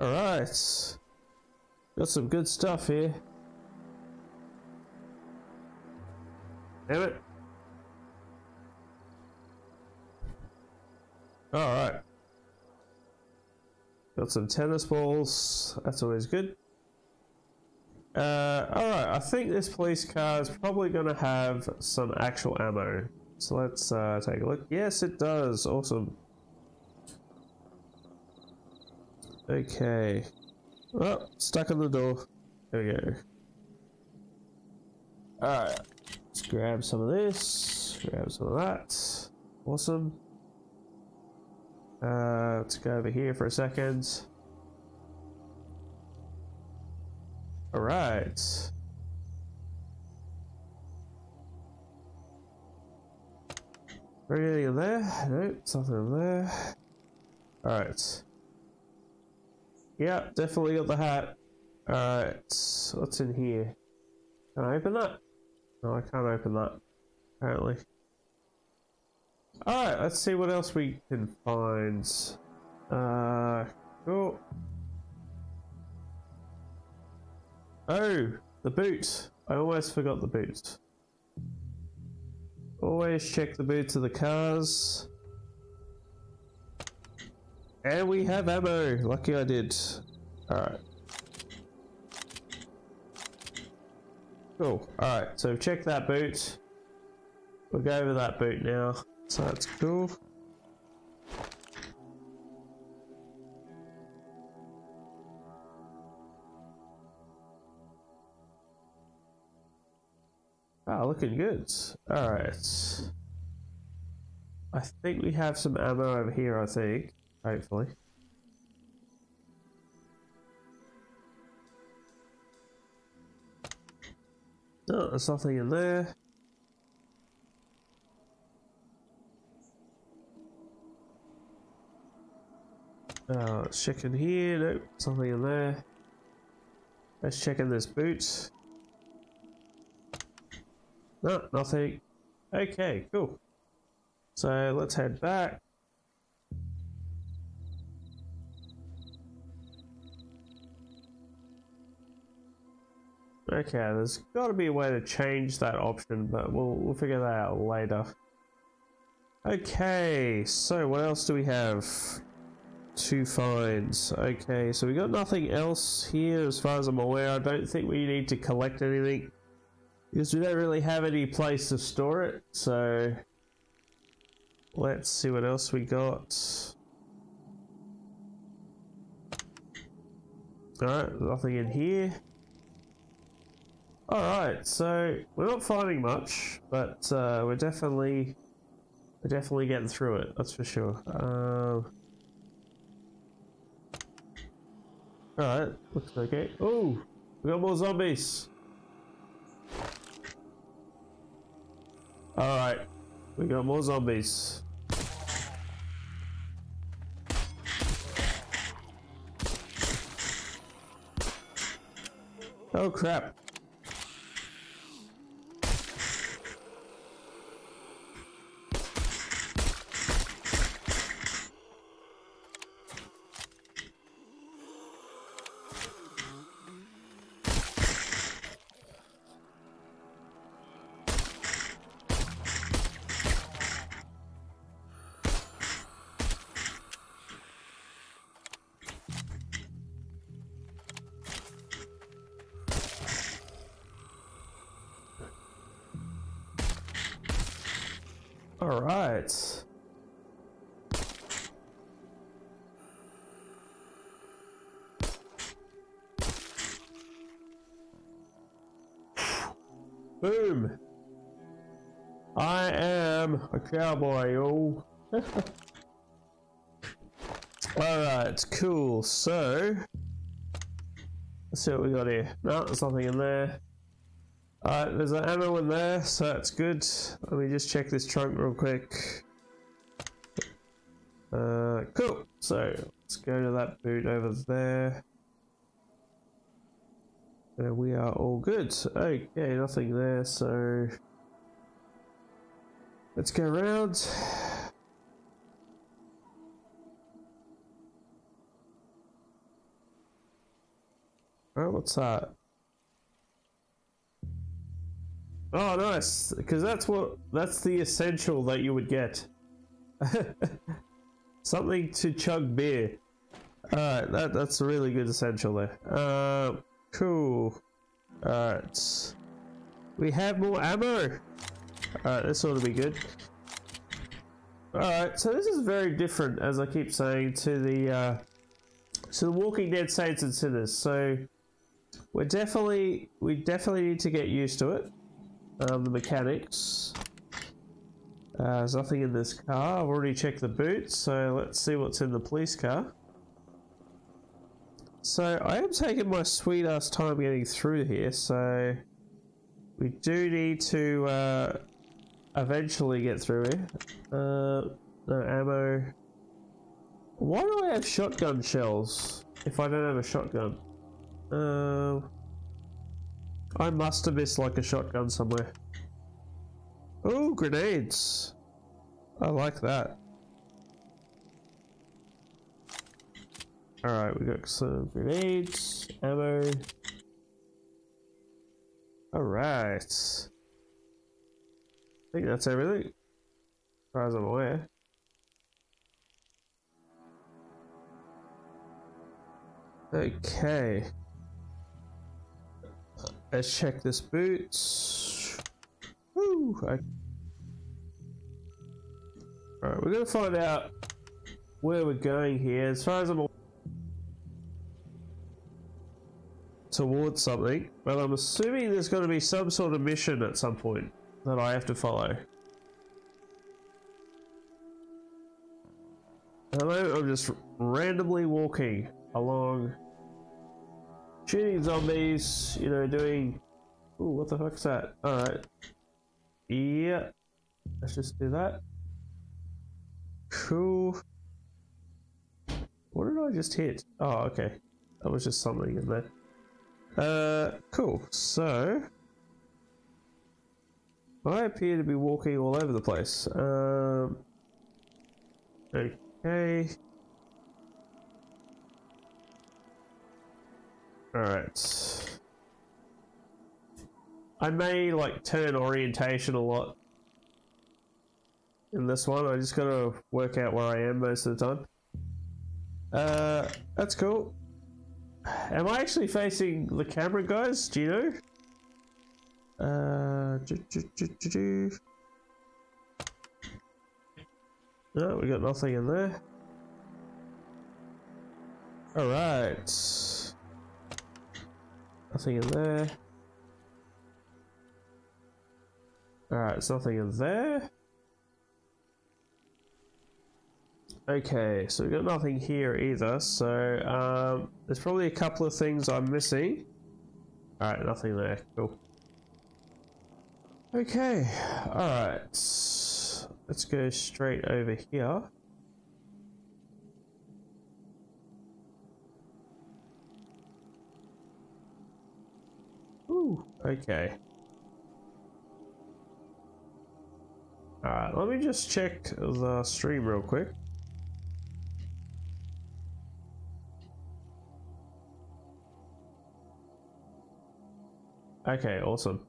Alright. Got some good stuff here. Damn it. Alright. Got some tennis balls. That's always good. Uh, alright, I think this police car is probably going to have some actual ammo. So let's uh, take a look. Yes, it does. Awesome. Okay. Oh, stuck in the door. There we go. Alright. Let's grab some of this. Grab some of that. Awesome. Uh, let's go over here for a second. Alright. Anything in there? Nope, something in there. Alright. Yeah, definitely got the hat. Alright, what's in here? Can I open that? No, I can't open that, apparently. Alright, let's see what else we can find. Uh, cool. Oh, the boot. I almost forgot the boot. Always check the boots of the cars. And we have ammo. Lucky I did. Alright. Cool. Alright, so check that boot. We'll go over that boot now. So that's cool. Ah, looking good. Alright. I think we have some ammo over here, I think. Hopefully. No, there's nothing in there. Uh, let's check in here. Nope, something in there. Let's check in this boot. No, nothing. Okay, cool. So let's head back. Okay, there's got to be a way to change that option, but we'll we'll figure that out later. Okay, so what else do we have? Two finds. Okay, so we got nothing else here as far as I'm aware. I don't think we need to collect anything because we don't really have any place to store it. So let's see what else we got. Alright, nothing in here. Alright, so we're not finding much, but uh, we're definitely we're definitely getting through it, that's for sure. Um, Alright, looks okay. Oh, we got more zombies. Alright, we got more zombies. Oh crap. Cowboy, yo. Alright, cool. So, let's see what we got here. No, there's nothing in there. Alright, there's an ammo in there, so that's good. Let me just check this trunk real quick. Uh, cool. So, let's go to that boot over there. And we are all good. Okay, nothing there, so... Let's go around. Oh, what's that? Oh, nice. Because that's what that's the essential that you would get. Something to chug beer. Alright, that that's a really good essential there. Uh, cool. Alright. We have more ammo. Alright, this ought to be good. Alright, so this is very different, as I keep saying, to the uh, to the Walking Dead Saints and Sinners. So we're definitely we definitely need to get used to it. Um, the mechanics. Uh, there's nothing in this car. I've already checked the boot, so let's see what's in the police car. So I am taking my sweet ass time getting through here, so we do need to uh, eventually get through here. Uh, no ammo. Why do I have shotgun shells if I don't have a shotgun? Um, I must have missed like a shotgun somewhere. Oh, grenades! I like that. Alright, we got some grenades, ammo. Alright. I think that's everything. As far as I'm aware. Okay. Let's check this boots. Woo! I... Alright, we're gonna find out where we're going here. As far as I'm aware, towards something, but I'm assuming there's to be some sort of mission at some point that I have to follow. Hello, I'm just randomly walking along, shooting zombies, you know, doing. Ooh, what the fuck's that? Alright. Yeah. Let's just do that. Cool. What did I just hit? Oh, okay. That was just something in there. Uh, cool. So, I appear to be walking all over the place. Um, okay. Alright. I may like turn orientation a lot in this one. I just gotta work out where I am most of the time. Uh, that's cool. Am I actually facing the camera, guys? Do you know? Uh, do, do, do. No, we got nothing in there. All right. Nothing in there. All right, nothing in there. Okay, so we've got nothing here either, so um, there's probably a couple of things I'm missing. Alright, nothing there, cool. Okay, alright. let's go straight over here. Ooh, okay. Alright, let me just check the stream real quick. Okay, awesome.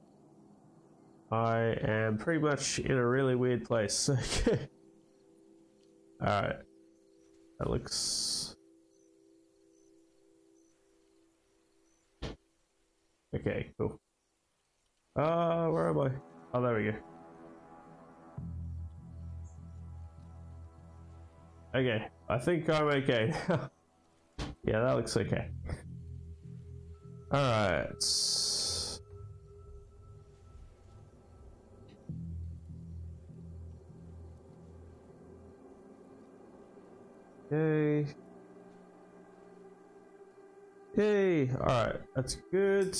I am pretty much in a really weird place. Okay. Alright. That looks. Okay, cool. Uh, where am I? Oh, there we go. Okay, I think I'm okay. yeah, that looks okay. Alright. Okay. Yay! Alright, that's good.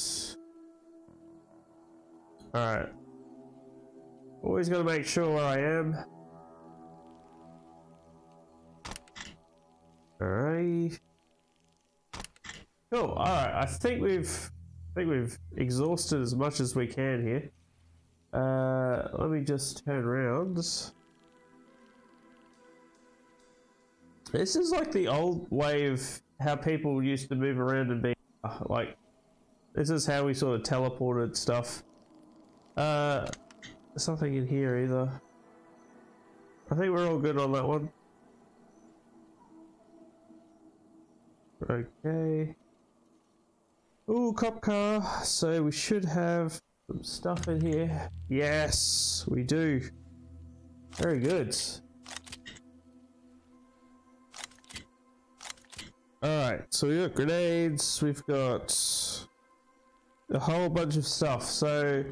Alright. Always gotta make sure where I am. Alright. Cool, alright, I think we've I think we've exhausted as much as we can here. Uh let me just turn around. This is like the old way of how people used to move around and be uh, like. This is how we sort of teleported stuff. Uh, nothing in here either. I think we're all good on that one. Okay. Ooh, cop car. So we should have some stuff in here. Yes, we do. Very good. Alright, so we got grenades, we've got a whole bunch of stuff. So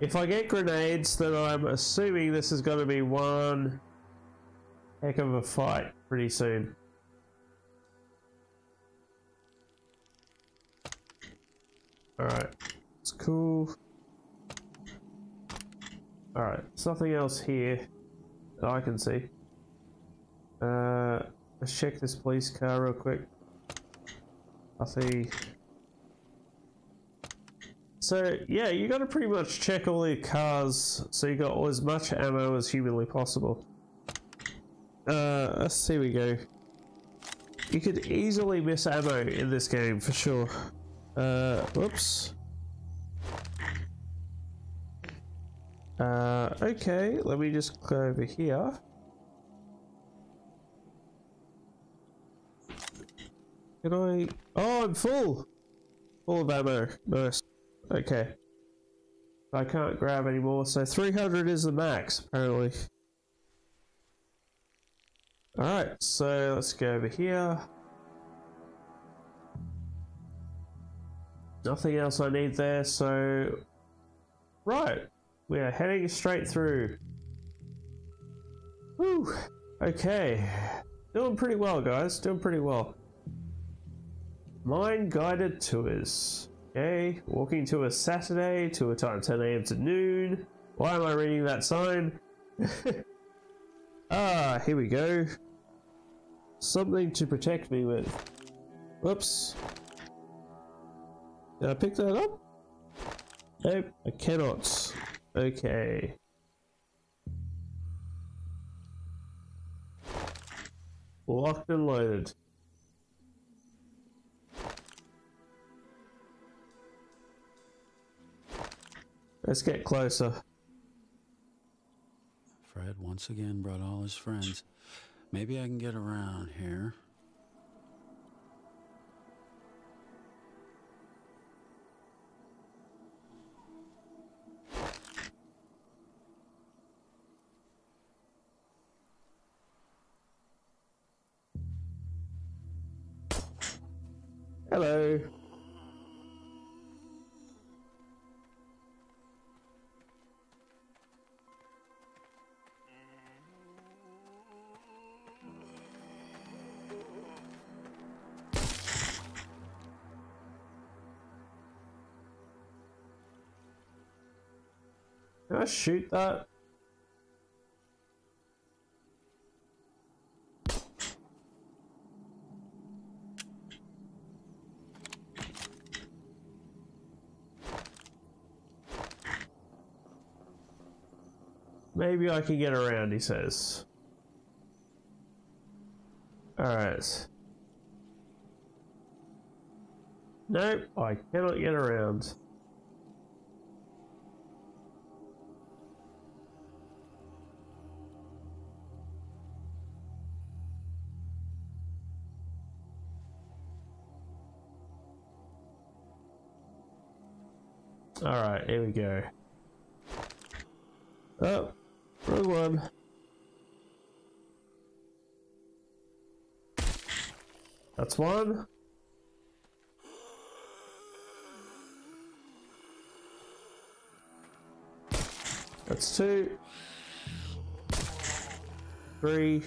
if I get grenades, then I'm assuming this is going to be one heck of a fight pretty soon. Alright, it's cool. Alright, there's nothing else here that I can see. Uh, let's check this police car real quick. I see. So yeah, you got to pretty much check all your cars so you got as much ammo as humanly possible. Uh, let's see we go. You could easily miss ammo in this game for sure. Uh, whoops. Uh, okay, let me just go over here. Can I? Oh, I'm full. Full of ammo. Nice. Okay. I can't grab any more, so 300 is the max, apparently. Alright, so let's go over here. Nothing else I need there, so... Right, we are heading straight through. Whew, okay. Doing pretty well, guys, doing pretty well. Mind guided tours. Okay, walking tour Saturday, to a time 10 a.m. to noon. Why am I reading that sign? ah, here we go. Something to protect me with. Whoops. Did I pick that up? Nope, I cannot. Okay. Locked and loaded. Let's get closer. Fred once again brought all his friends. Maybe I can get around here. Hello. I shoot that? Maybe I can get around, he says. Alright. Nope, I cannot get around. Alright, here we go. Oh, wrong one. That's one. That's two. Three.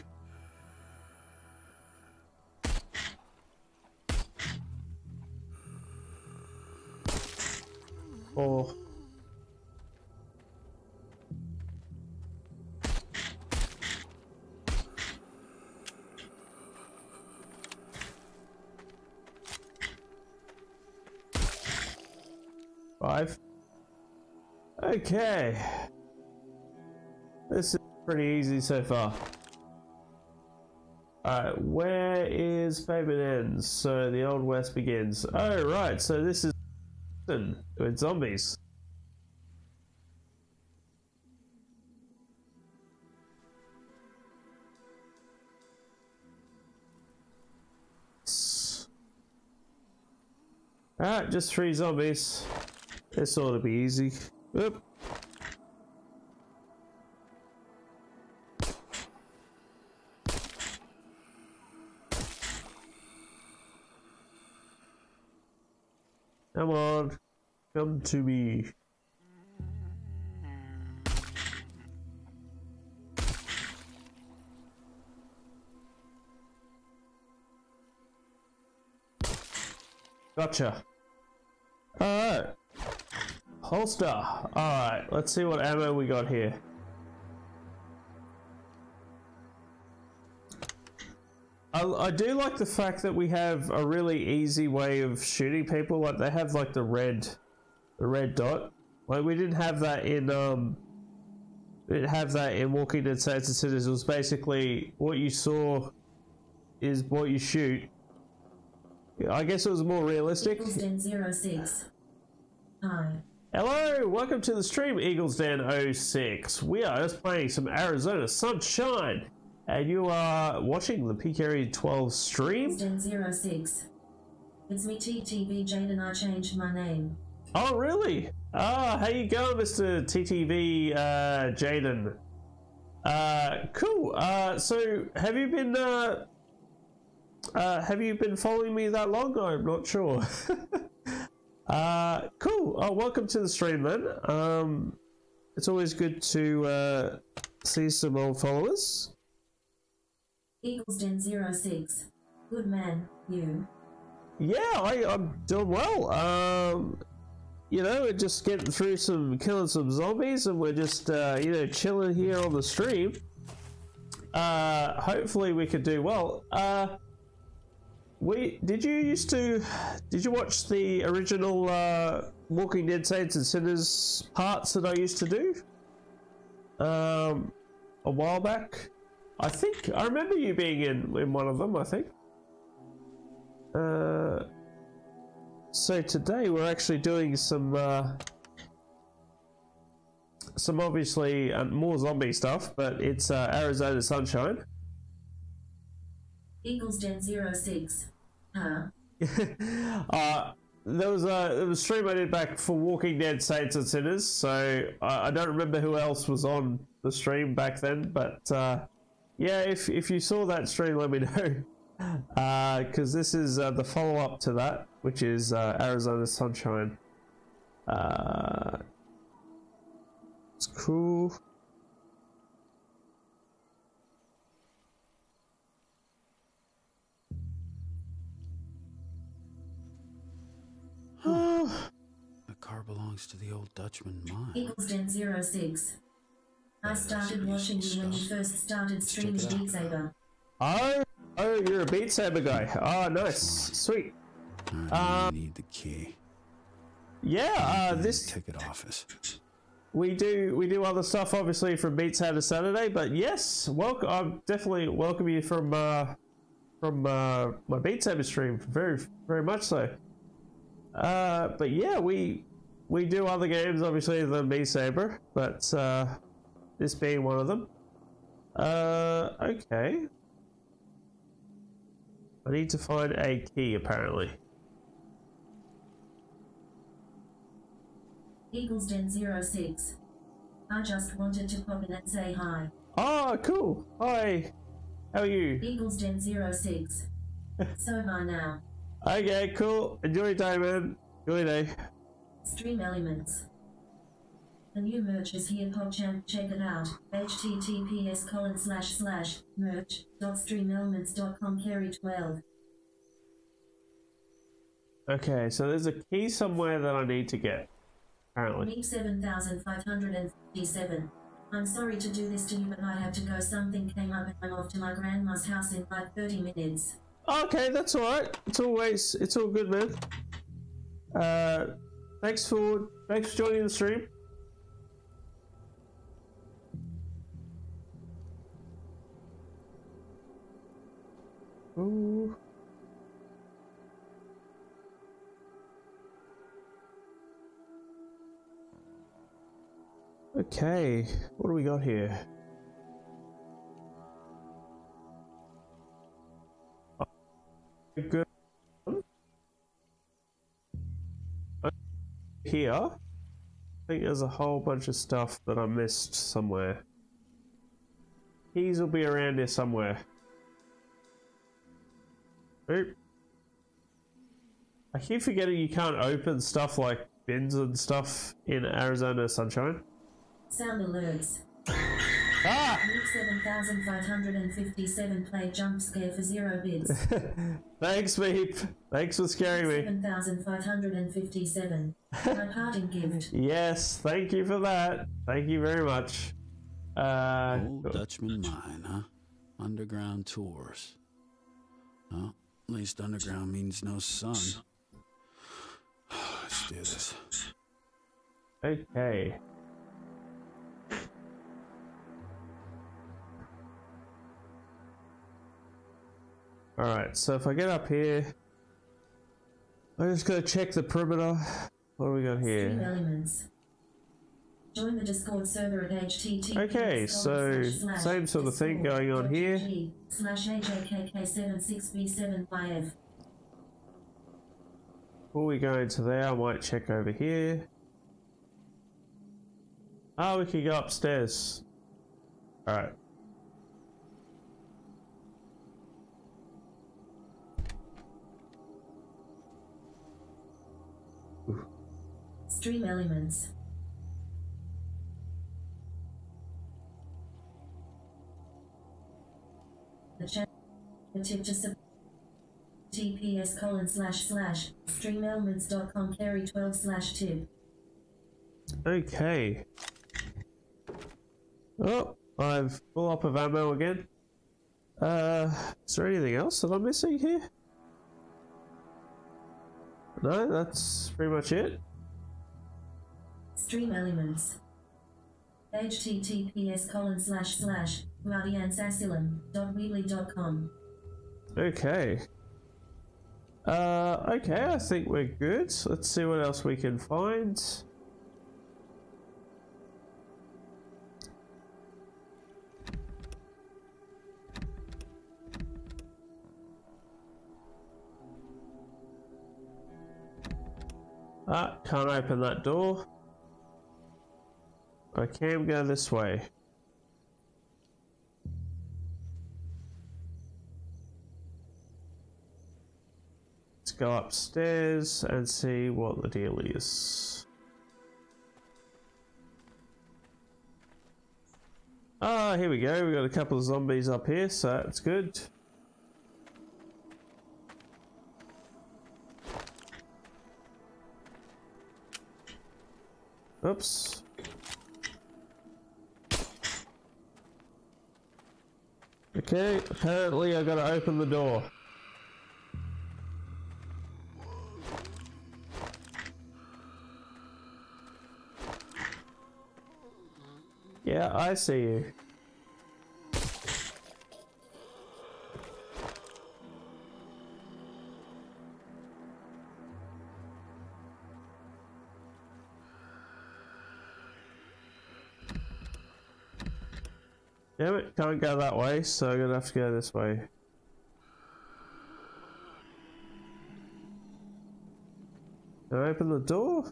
Four. Five. Okay. This is pretty easy so far. Alright, where is pavement ends? So the Old West begins. Oh, right, so this is with zombies. Alright, just three zombies. This ought to be easy. Oop. Come on. Come to me. Gotcha. Alright. Holster. Alright, let's see what ammo we got here. I, I do like the fact that we have a really easy way of shooting people. Like they have like the red, the red dot. Like we didn't have that in um, we didn't have that in Walking Dead Saints and Sinners. It was basically what you saw is what you shoot. I guess it was more realistic. Eagles Den 06. Hi. Hello, welcome to the stream, Eagles Den 06. We are just playing some Arizona Sunshine, and you are watching the PKerry 12 stream. 06. It's me TTV Jaden, I changed my name. Oh, really? Ah, how you going, Mr. TTV uh, Jaden? Uh, cool. Uh, so have you been uh, uh, have you been following me that long? I'm not sure. uh, cool. Oh, welcome to the stream, then. Um, it's always good to uh, see some old followers. Eagles Den 06. Good man, you. Yeah, I, I'm doing well. Um, you know, we're just getting through some, killing some zombies, and we're just, uh, you know, chilling here on the stream. Uh, hopefully we could do well. Uh, we did you used to, did you watch the original uh, Walking Dead Saints and Sinners parts that I used to do? Um, a while back. I think I remember you being in in one of them. I think. Uh, so today we're actually doing some uh, some obviously uh, more zombie stuff, but it's uh, Arizona Sunshine. Eagles Den 06. Huh? uh, there was a there was a stream I did back for Walking Dead Saints and Sinners, so I, I don't remember who else was on the stream back then, but uh, yeah, if if you saw that stream, let me know. Because this is uh, the follow up to that, which is uh, Arizona Sunshine. Uh, it's cool. The car belongs to the old Dutchman mine. Eagles Den 06. I started watching you when you first started streaming check. Beat Saber. Oh, oh, you're a Beat Saber guy. Oh, nice, sweet. I need the key. Yeah, uh, this ticket office. we do we do other stuff obviously from Beat Saturday Saturday, but yes, welcome. I'm definitely welcome you from uh, from uh, my Beat Saber stream. Very very much so. Uh, but yeah, we we do other games obviously than Beat Saber, but uh, this being one of them. Uh, okay. I need to find a key apparently. Eagles Den 06. I just wanted to pop in and say hi. Oh, cool. Hi. How are you? Eagles Den 06. so hi now. Okay, cool. Enjoy your day, man. Enjoy your day. Stream Elements. The new merch is here, PogChamp. Check it out. https colon slash slash merch dot streamelements.com Kerry 12. Okay, so there's a key somewhere that I need to get. Apparently. Meep 7557. I'm sorry to do this to you, but I have to go. Something came up and I'm off to my grandma's house in like 30 minutes. Okay, that's alright. It's always it's all good, man. Uh thanks for thanks for joining the stream. Ooh. Okay, what do we got here? Good. Here, I think there's a whole bunch of stuff that I missed somewhere. Keys will be around here somewhere. Oop. I keep forgetting you can't open stuff like bins and stuff in Arizona Sunshine. Sound alerts. Ah! 7557 play jump scare for zero bids. Thanks, Meep. Thanks for scaring me. 7557. My parting gift. Yes, thank you for that. Thank you very much. Uh, Old Dutchman mine, huh? Underground tours. Well, at least underground means no sun. Let's do this. okay. Alright, so if I get up here, I'm just gonna check the perimeter. What do we got Stream here? elements. Join the Discord server at http. Okay, so same sort of thing going on here. Slash AJKK76B7YF. Before we go into there, I might check over here. Oh, we can go upstairs. Alright. Stream elements. The channel tip to sub TPS colon slash slash streamelements.com Kerry 12 slash tip. Okay. Oh, I've full up of ammo again. Uh, is there anything else that I'm missing here? No, that's pretty much it. Stream elements. https colon slash slash Okay. Uh, okay, I think we're good. Let's see what else we can find. Ah, can't open that door. I can go this way. Go upstairs and see what the deal is. Ah, here we go. We got a couple of zombies up here, so that's good. Oops. Okay, apparently I gotta open the door. Yeah, I see you. Damn it, can't go that way, so I'm gonna have to go this way. I open the door?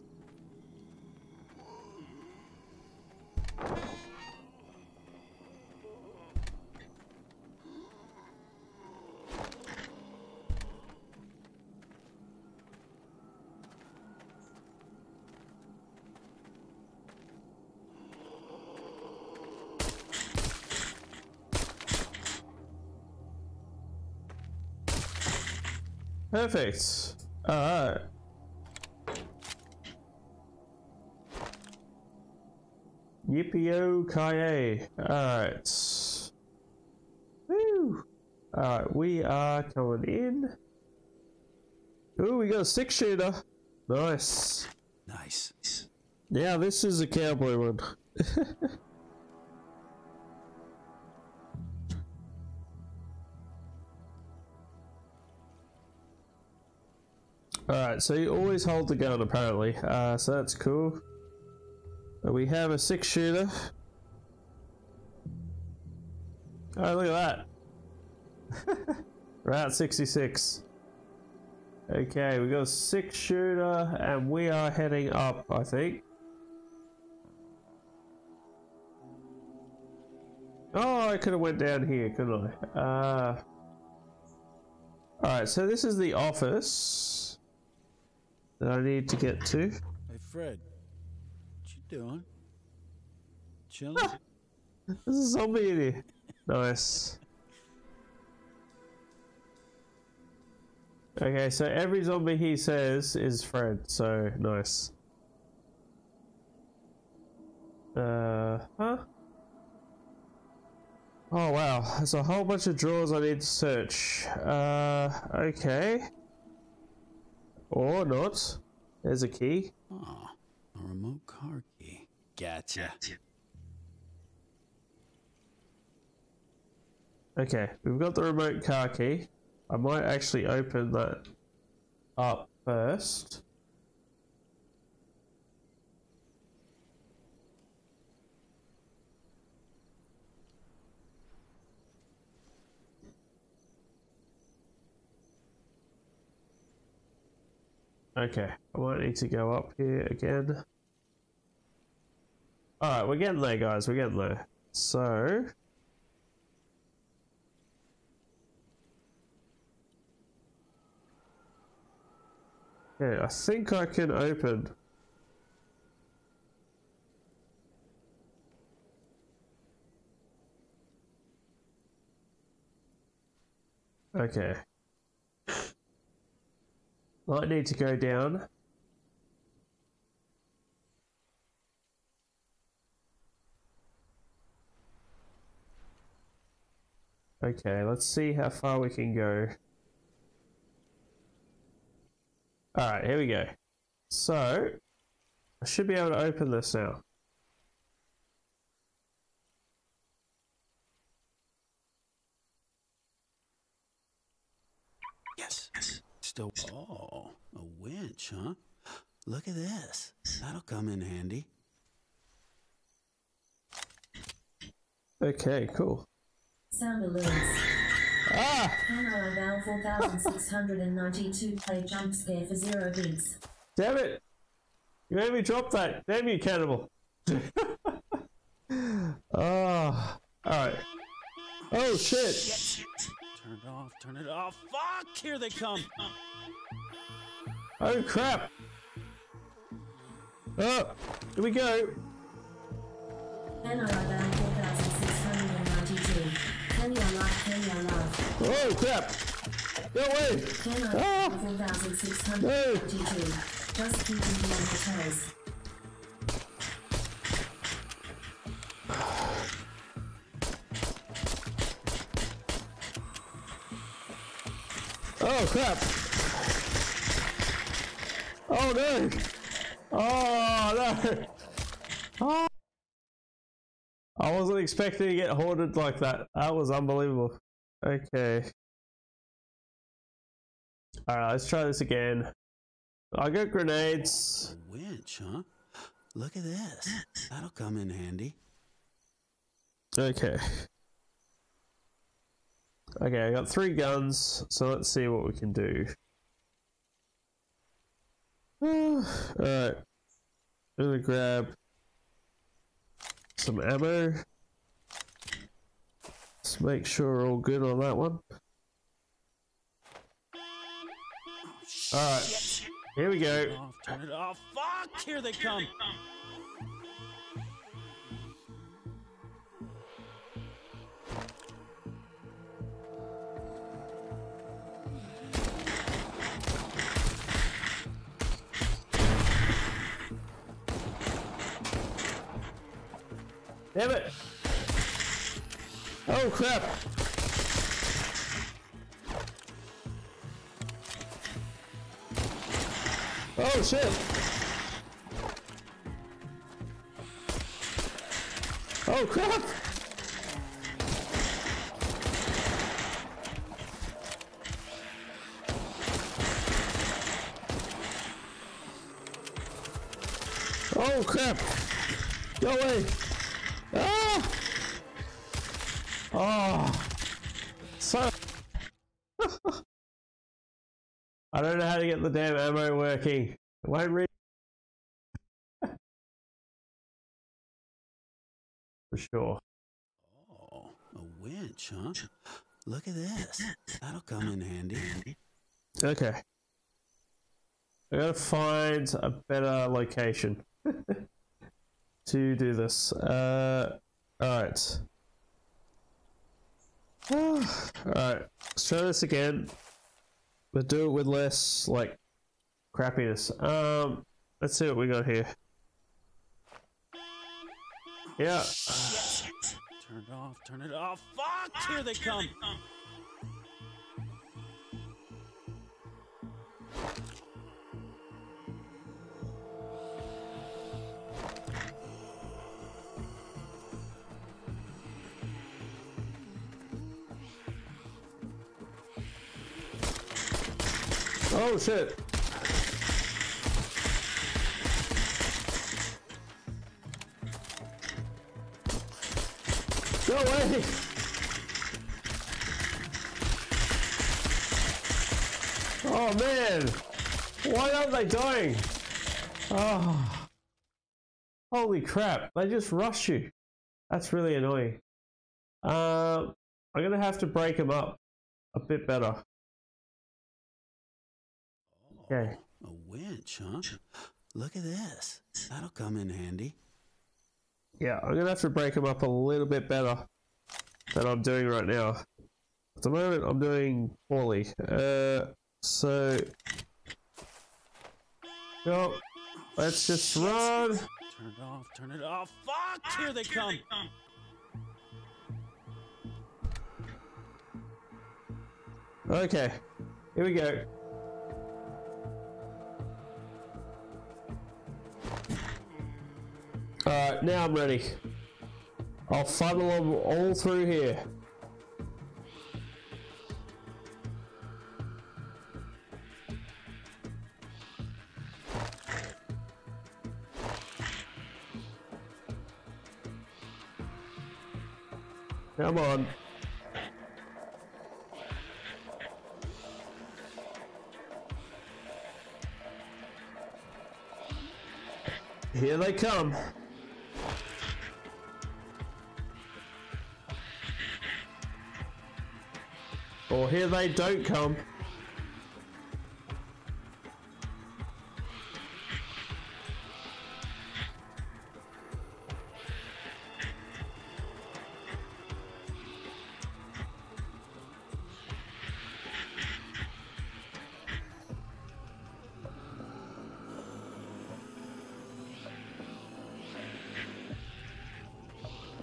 Perfect. Alright. Yippee Kaye. Alright. Woo! Alright, we are coming in. Ooh, we got a six shooter. Nice. Nice. Yeah, this is a cowboy one. Alright, so you always hold the gun apparently. Uh, so that's cool. Uh, We have a six shooter. Oh, look at that. Route 66. Okay, we got a six shooter and we are heading up, I think. Oh, I could have went down here, couldn't I? Uh, Alright, so this is the office that I need to get to. Hey, Fred. What you doing? Chilling? There's a zombie in here. Nice. Okay, so every zombie he says is Fred, so nice. Uh, huh? Oh wow, there's a whole bunch of drawers I need to search. Uh, okay. Oh, or not. There's a key. oh, a remote car key. Gotcha. Okay, we've got the remote car key. I might actually open that up first. Okay, I might need to go up here again. Alright, we're getting there, guys. We're getting there. So, Okay, I think I can open. Okay. Might need to go down. Okay, let's see how far we can go. Alright, here we go. So, I should be able to open this now. Yes. Still. Oh, a winch, huh? Look at this. That'll come in handy. Okay, cool. Sound alerts. Ah! Camera Val 4692 play jump scare for 0 bits. Damn it! You made me drop that. Damn you, cannibal. Ah, alright. Oh shit! Turn it off. Turn it off. Fuck! Here they come. Oh crap! Oh, here we go. NRI Val 4692. Kenny Alive, Kenny Oh crap! No way! Kenny Ah! Oh crap! Oh no! Oh no! Oh, I wasn't expecting to get hoarded like that. That was unbelievable. Okay. Alright, let's try this again. I got grenades. A winch, huh? Look at this. That'll come in handy. Okay. Okay, I got three guns, so let's see what we can do. Alright. I'm gonna grab some ammo. Let's make sure we're all good on that one. Alright. Here we go. Turn it off. Fuck! Here they come. Damn it! Oh crap! Oh shit! Oh crap! Oh crap! Go away! The damn ammo working. It won't read. For sure. Oh, a winch, huh? Look at this. That'll come in handy. Okay. I gotta find a better location to do this. Uh, alright. alright, let's try this again. But do it with less, like, crappiness. Um, let's see what we got here. Yeah. Turn it off, turn it off. Fuck! Here they come. Oh shit. Go away. Oh man. Why aren't they dying? Oh. Holy crap. They just rush you. That's really annoying. Uh, I'm gonna have to break them up a bit better. Okay. A winch, huh? Look at this. That'll come in handy. Yeah, I'm gonna have to break them up a little bit better than I'm doing right now. At the moment, I'm doing poorly. Uh, so, well, let's just run. Turn it off, turn it off. Fuck! Here they come. Okay, here we go. Alright, now I'm ready. I'll funnel them all through here. Come on. Here they come. Or here they don't come.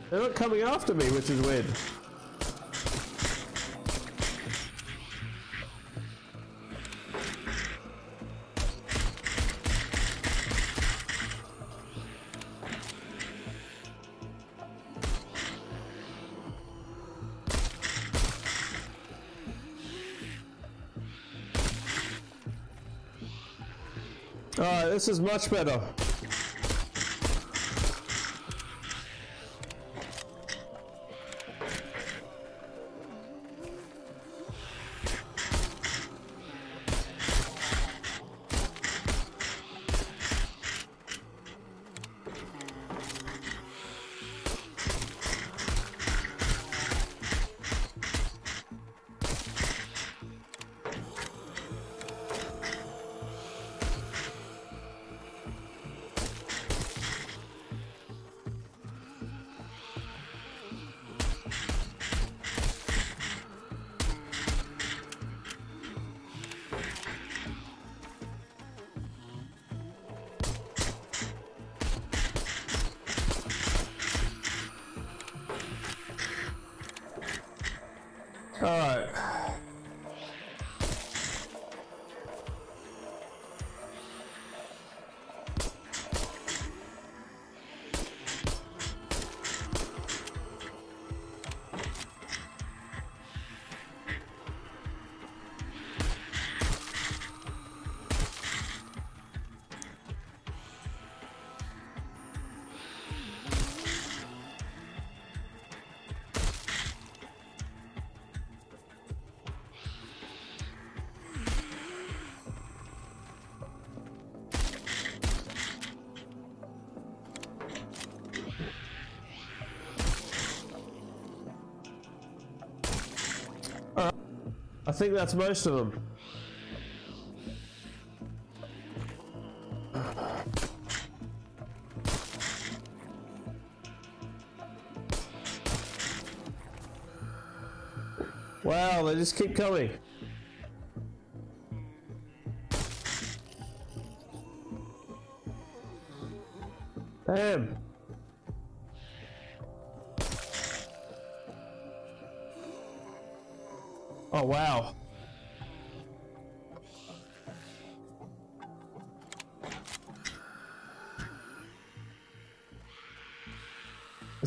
They're not coming after me, which is weird. This is much better. Think that's most of them. Wow, they just keep coming. Damn.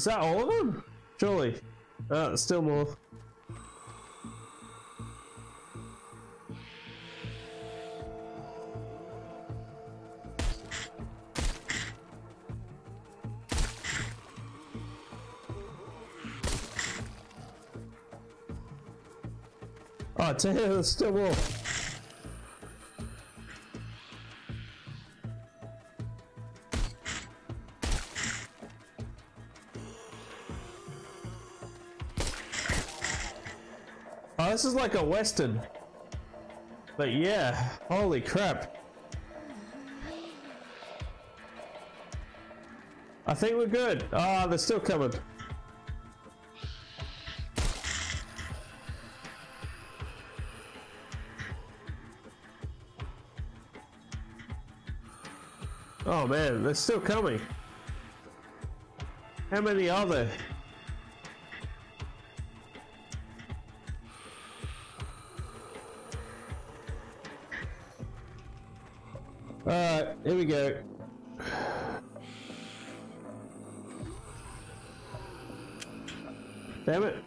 Is that all of them? Surely. Uh, still more. Oh, damn, there's still more. This is like a western. But yeah, holy crap. I think we're good. Ah, they're still coming. Oh man, they're still coming. How many are there? Damn it.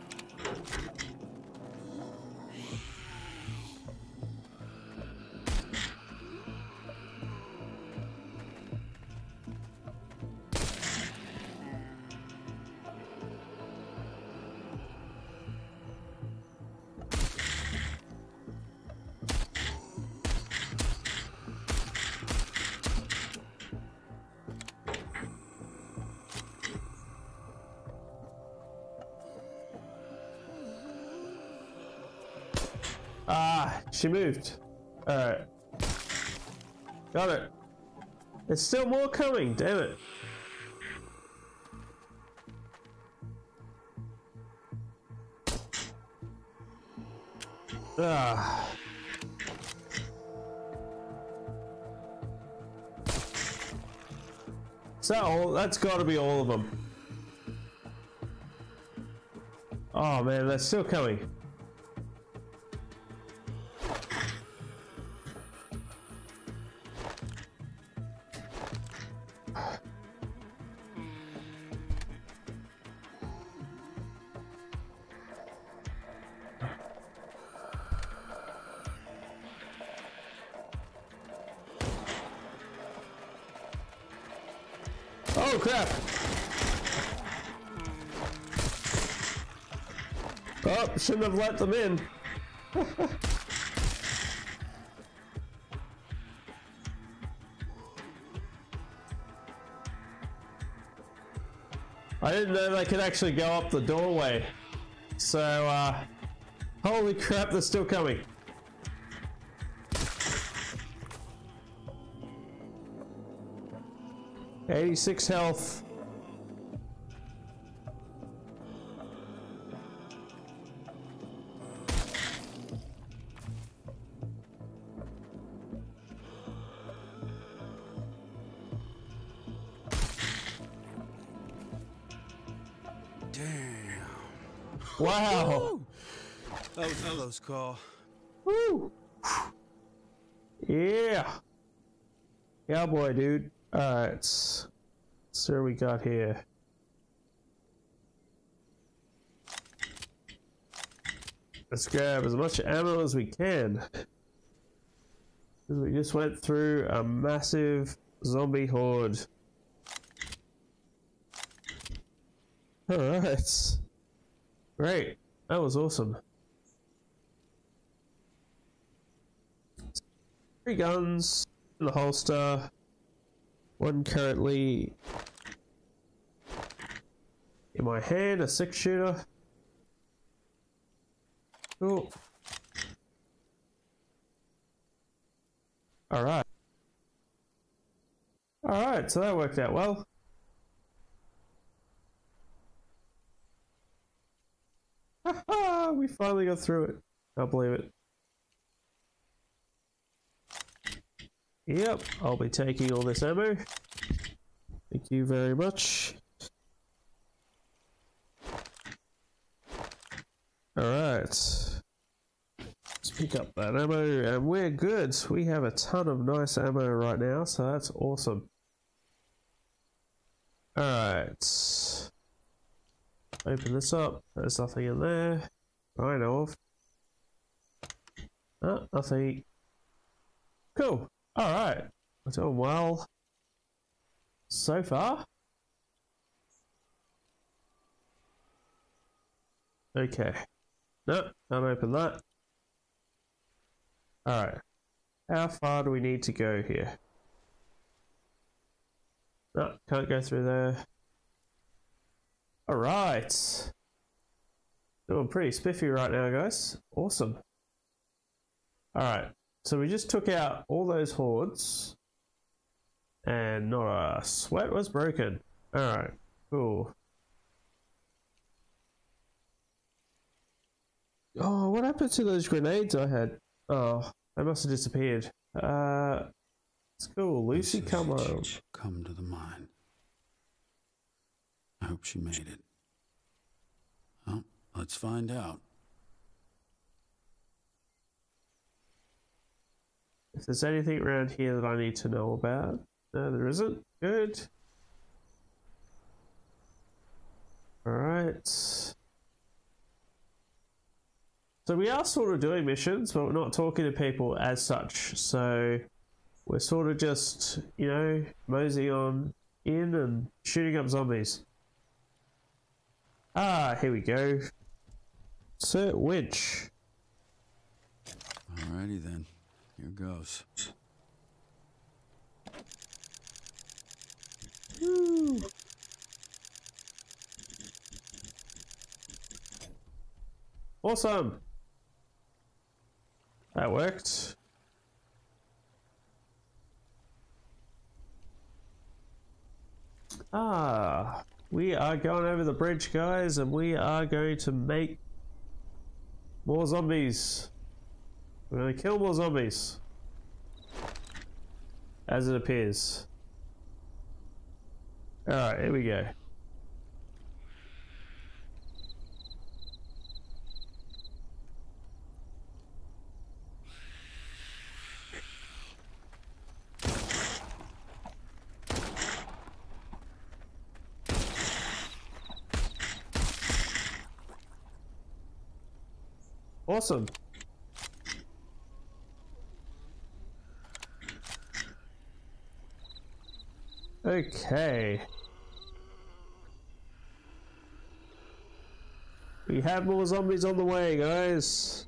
She moved. Alright. Got it. There's still more coming, damn it. Ah. Is that all? That's got to be all of them. Oh man, they're still coming. Oh, shouldn't have let them in. I didn't know they could actually go up the doorway. So, uh, holy crap, they're still coming. Eighty-six health. Wow. That was a close call. Woo. Yeah. Yeah, boy, dude. Alright. So what we got here. Let's grab as much ammo as we can. 'Cause We just went through a massive zombie horde. Alright. Great. That was awesome. Three guns in the holster. One currently in my hand, a six shooter. Cool. Alright. Alright, so that worked out well. we finally got through it. Can't believe it. Yep, I'll be taking all this ammo. Thank you very much. Alright. Let's pick up that ammo and we're good. We have a ton of nice ammo right now, so that's awesome. Alright. Open this up. There's nothing in there. I know of. Oh, nothing. Cool. Alright. We're doing well. So far. Okay. No, open that. Alright. How far do we need to go here? No, can't go through there. Alright. Doing pretty spiffy right now, guys. Awesome. Alright. So we just took out all those hordes. And not a sweat was broken. Alright. Cool. Oh, what happened to those grenades I had? Oh, they must have disappeared. Uh, it's cool. Lucy, come on. Come to the mine. I hope she made it. Well, let's find out. If there's anything around here that I need to know about, no, there isn't. Good. Alright. So we are sort of doing missions, but we're not talking to people as such. So we're sort of just, you know, moseying on in and shooting up zombies. Ah, here we go. Sir Winch. Alrighty then. Here goes. Woo. Awesome. That worked. Ah, we are going over the bridge, guys, and we are going to make more zombies. We're going to kill more zombies. As it appears. Alright, here we go. awesome. Okay. We have more zombies on the way, guys.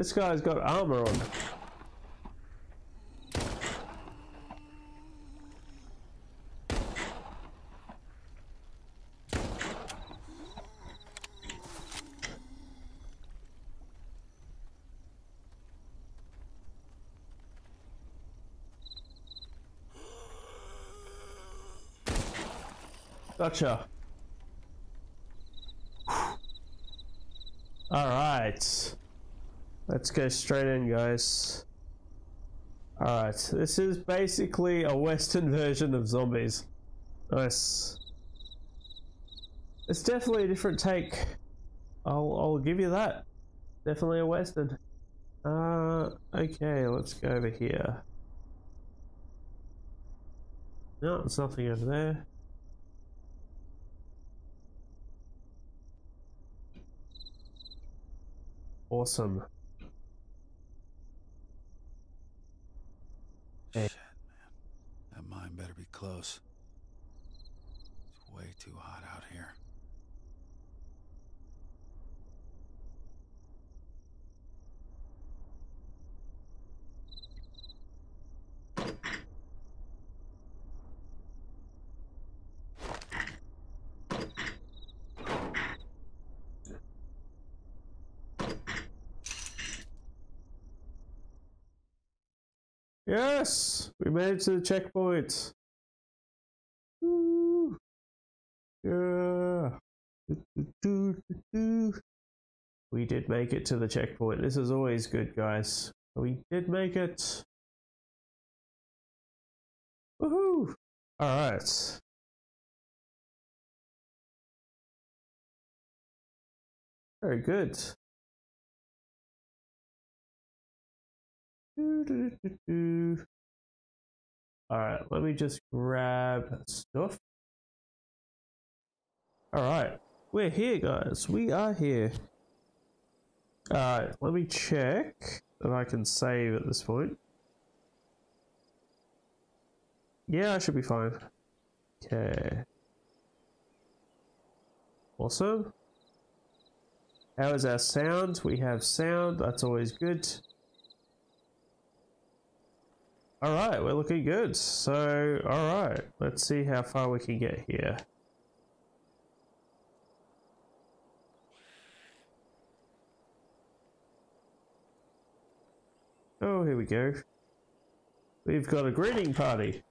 This guy's got armor on. Gotcha. All right. Let's go straight in, guys. Alright, this is basically a Western version of zombies. Nice. It's definitely a different take. I'll I'll give you that. Definitely a Western. Uh okay, let's go over here. No, there's nothing over there. Awesome. Eh. Shit, man. That mine better be close. It's way too hot out here. Yes, we made it to the checkpoint. Woo. Yeah. We did make it to the checkpoint. This is always good, guys. We did make it. Woohoo! All right. Very good. Alright, let me just grab stuff. Alright, we're here, guys. We are here. Alright, let me check that I can save at this point. Yeah, I should be fine. Okay. Awesome. How is our sound? We have sound, that's always good. All right, we're looking good. So, all right, let's see how far we can get here. Oh, here we go. We've got a greeting party.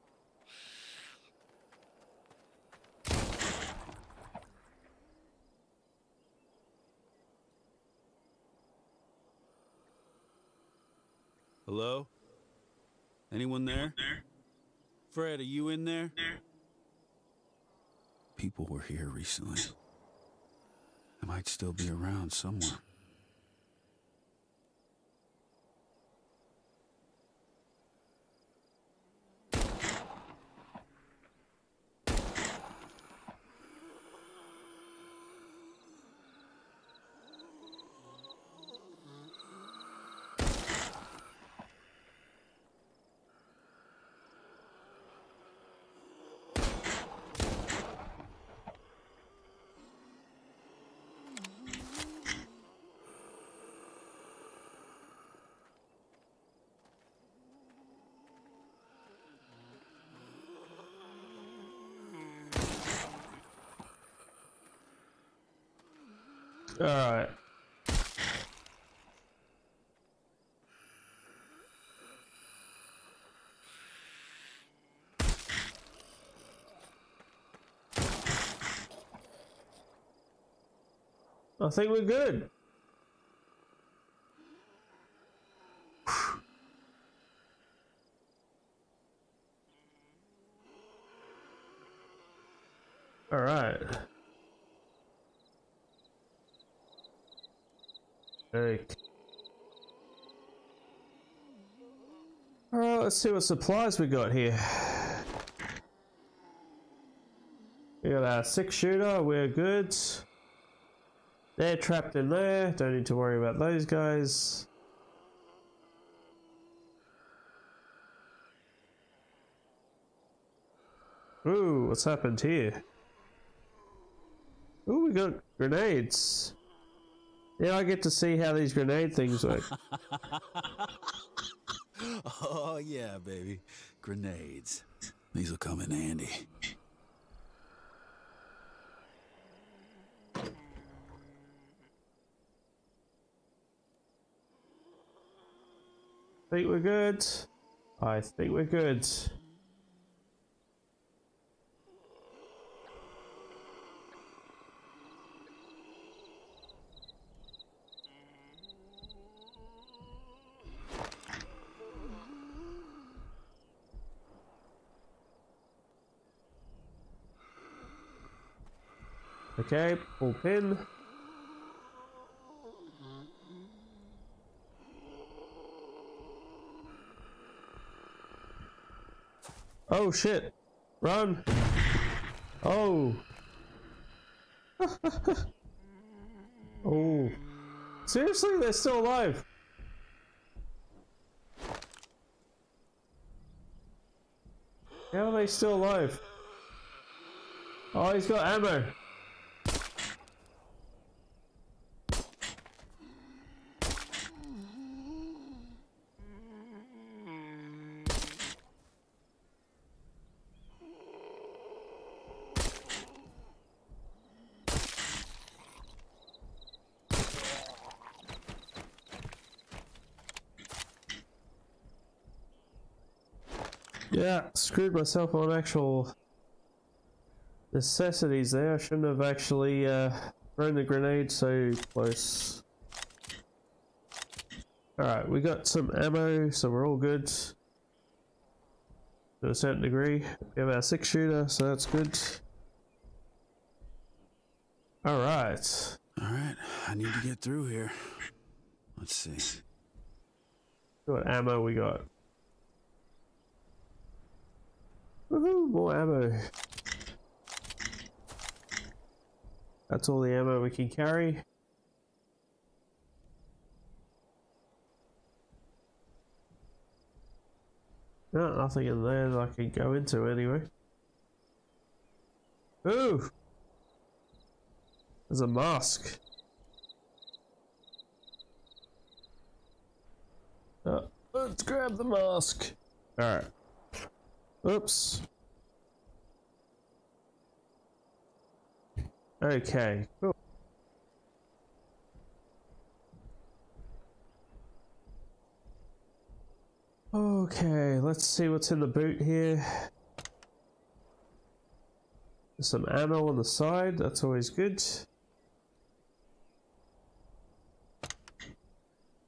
Hello? Anyone there? Fred, are you in there? People were here recently. They might still be around somewhere. All right. I think we're good. All right. Okay. Alright, let's see what supplies we got here. We got our six shooter, we're good. They're trapped in there, don't need to worry about those guys. Ooh, what's happened here? Ooh, we got grenades. Yeah, I get to see how these grenade things work. Oh, yeah, baby. Grenades. These will come in handy. I think we're good. I think we're good. Okay, pull pin. Oh shit! Run! Oh! oh! Seriously, they're still alive! How are they still alive? Oh, he's got ammo! Screwed myself on actual necessities there. I shouldn't have actually uh, thrown the grenade so close. Alright, we got some ammo, so we're all good. To a certain degree. We have our six shooter, so that's good. Alright. All right, I need to get through here. Let's see. What ammo we got? Woohoo, more ammo. That's all the ammo we can carry. No, nothing in there that I can go into anyway. Ooh! There's a mask. Uh, let's grab the mask. Alright. Oops. Okay, cool. Okay, let's see what's in the boot here. Some ammo on the side, that's always good.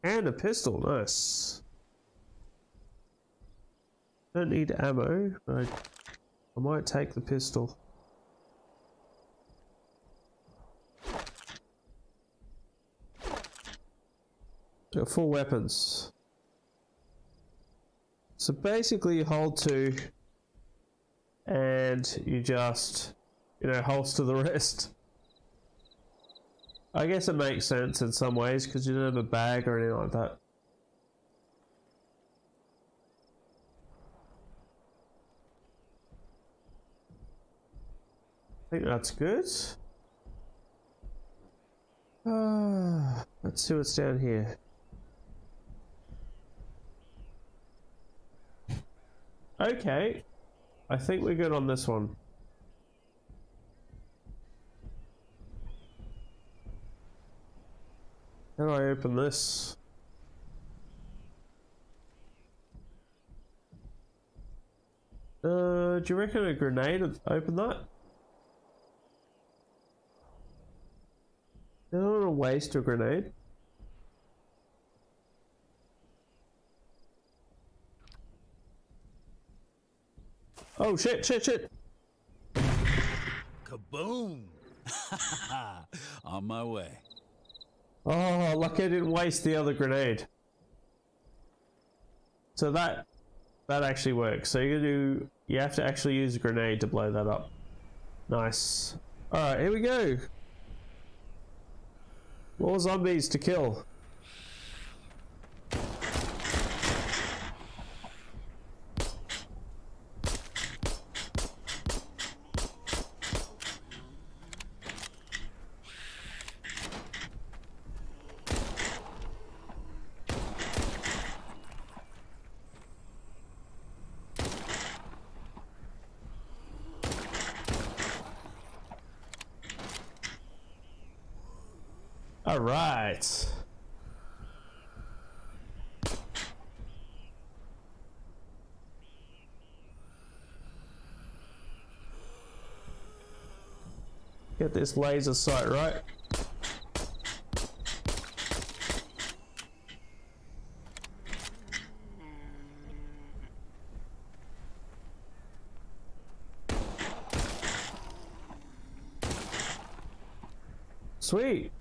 And a pistol, nice. Don't need ammo, but I, might take the pistol. Got full weapons. So basically you hold two and you just, you know, holster the rest. I guess it makes sense in some ways because you don't have a bag or anything like that. Think that's good. Uh, let's see what's down here. Okay. I think we're good on this one. How do I open this? Uh, do you reckon a grenade would open that? I don't want to waste a grenade. Oh shit, shit, shit! Kaboom! On my way. Oh, lucky I didn't waste the other grenade. So that that actually works. So you do you have to actually use a grenade to blow that up. Nice. Alright, here we go. More zombies to kill. Alright. This laser sight right. Sweet.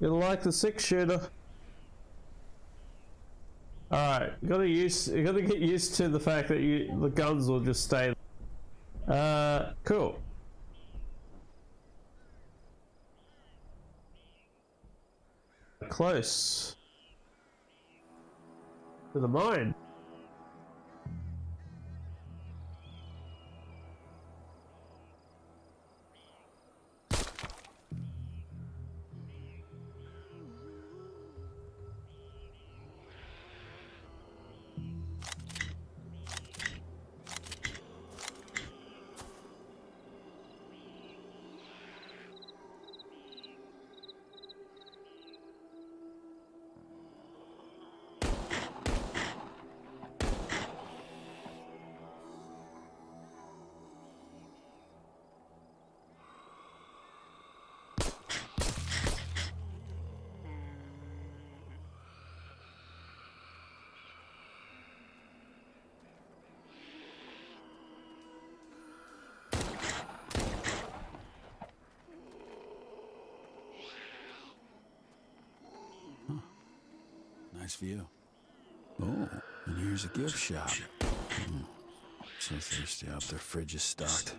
You'll like the six shooter. Alright, you gotta use you gotta get used to the fact that you the guns will just stay. Uh cool. Close. To the mine. Nice view. Oh, and here's a gift shop. Hmm. So thirsty. Hope their fridge is stocked.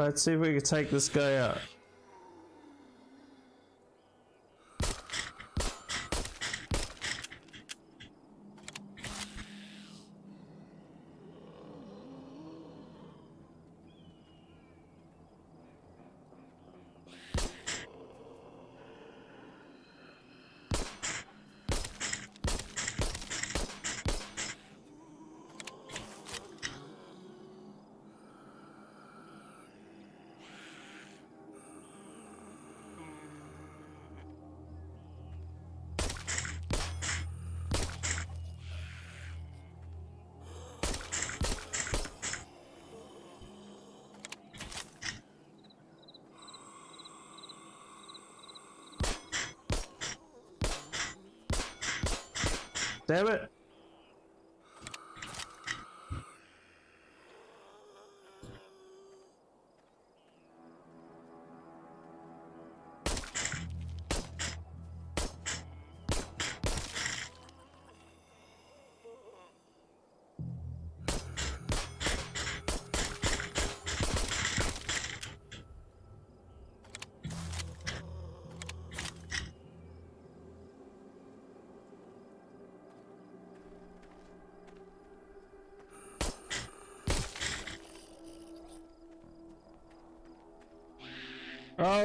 Let's see if we can take this guy out. Damn it.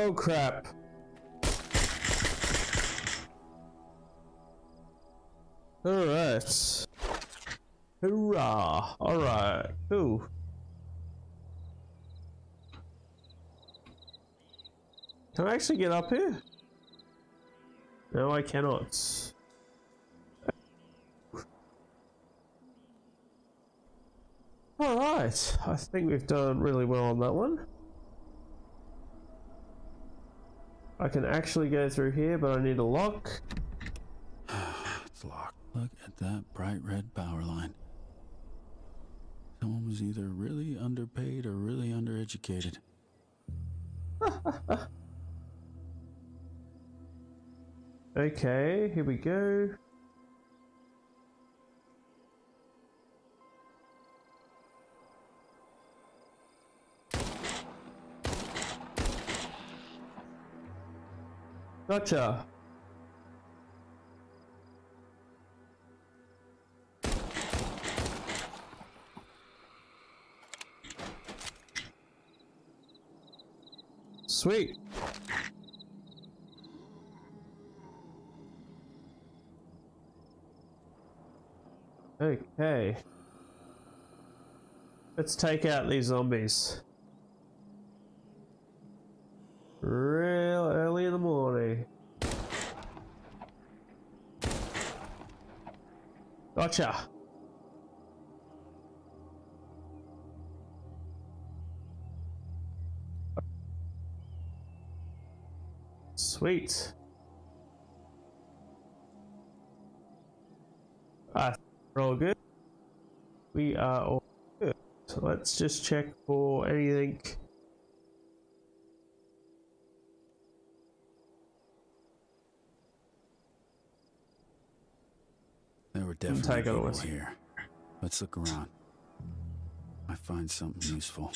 Oh crap. Alright. Hurrah. Alright. Ooh. Can I actually get up here? No, I cannot. Alright, I think we've done really well on that one. I can actually go through here, but I need a lock. It's locked. Look at that bright red power line. Someone was either really underpaid or really undereducated. Okay, here we go. Gotcha. Sweet. Okay. Let's take out these zombies. Real early in the morning. Gotcha. Sweet. Ah, we're all good. We are all good. So let's just check for anything. There were take definitely it people here. Let's look around. Might find something useful.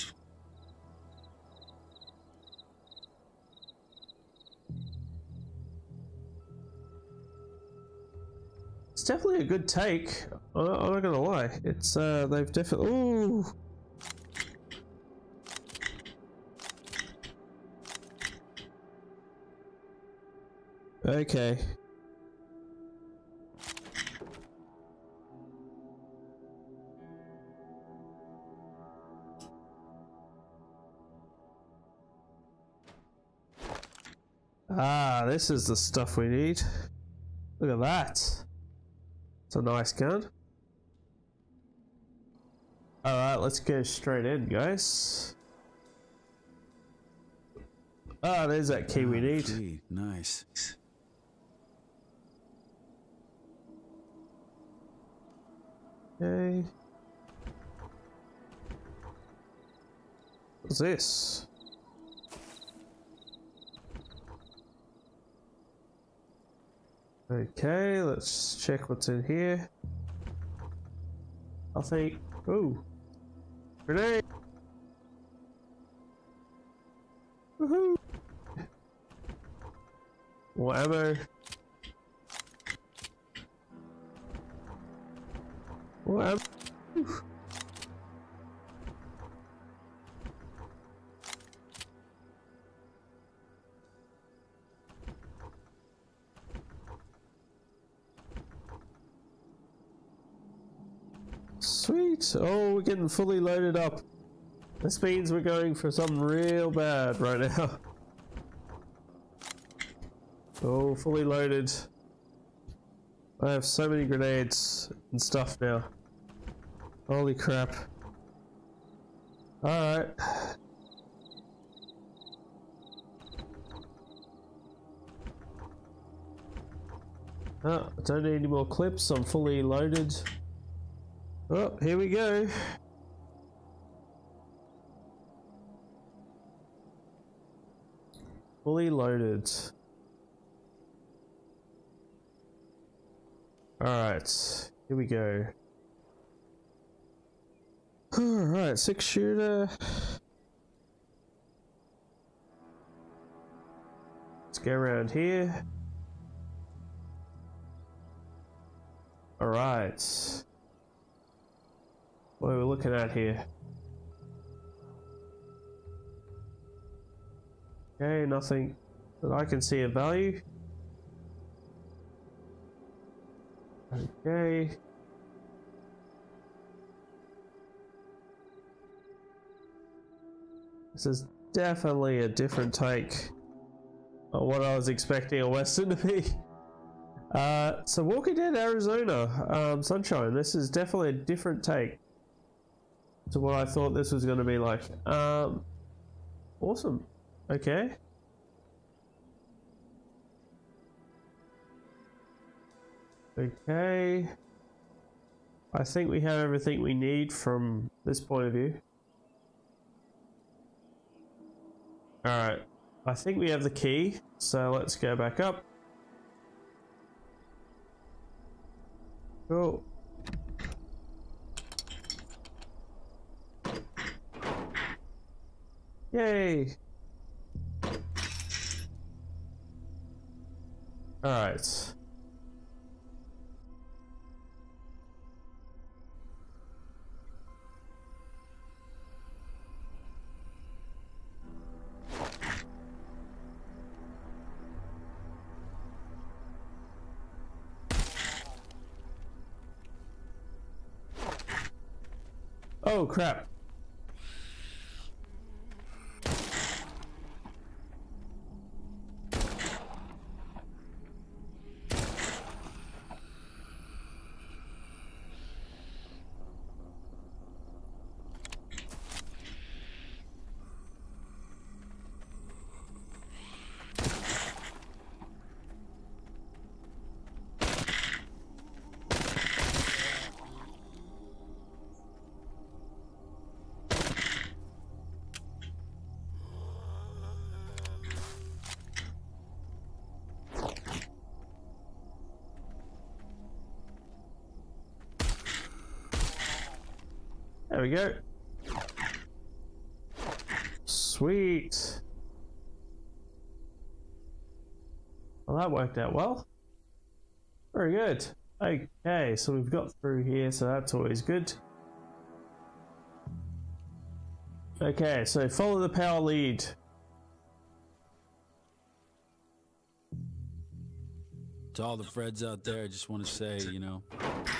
It's definitely a good take. I'm not, I'm not gonna lie. It's uh, they've definitely. Ooh. Okay. Ah, this is the stuff we need. Look at that. It's a nice gun. Alright, let's go straight in, guys. Ah, there's that key we Ah, need. key. Nice. Okay. What's this? Okay, let's check what's in here. I think. Ooh. Grenade! Woohoo! More ammo. Oh, we're getting fully loaded up. This means we're going for something real bad right now. Oh, fully loaded. I have so many grenades and stuff now. Holy crap. Alright. Oh, I don't need any more clips. I'm fully loaded. Oh, here we go. Fully loaded. Alright, here we go. Alright, six shooter. Let's go around here. Alright. What are we looking at here? Okay, nothing that I can see of value. Okay. This is definitely a different take on what I was expecting a Western to be. Uh, so Walking Dead Arizona um, Sunshine. This is definitely a different take to what I thought this was going to be like. Um, awesome. Okay. Okay. I think we have everything we need from this point of view. Alright. I think we have the key, so let's go back up. Cool. Yay! Alright. Oh crap. There we go. Sweet. Well, that worked out well. Very good. Okay, so we've got through here, so that's always good. Okay, so follow the power lead. To all the Freds out there, I just want to say, you know,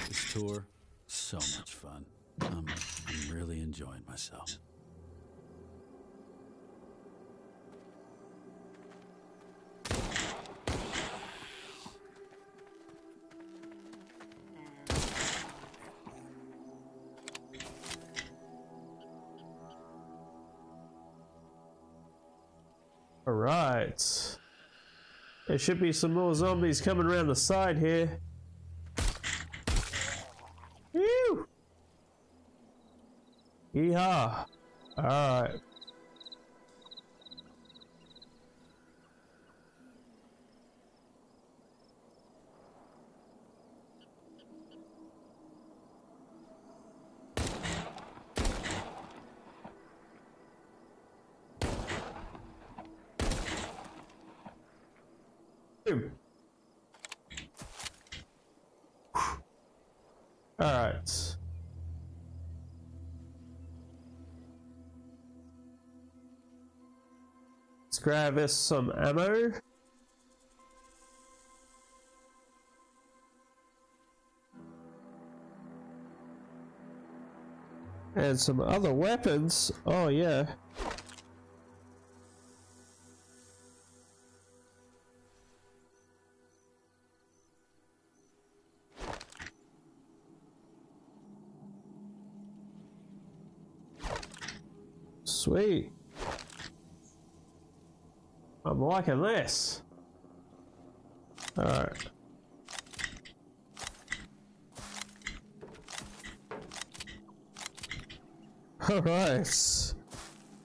this tour, so much fun. I'm really enjoying myself. Alright. There should be some more zombies coming around the side here. Yeehaw! Alright. Grab us some ammo. And some other weapons. Oh, yeah. Sweet. Oh, I'm liking this. Alright. Alright.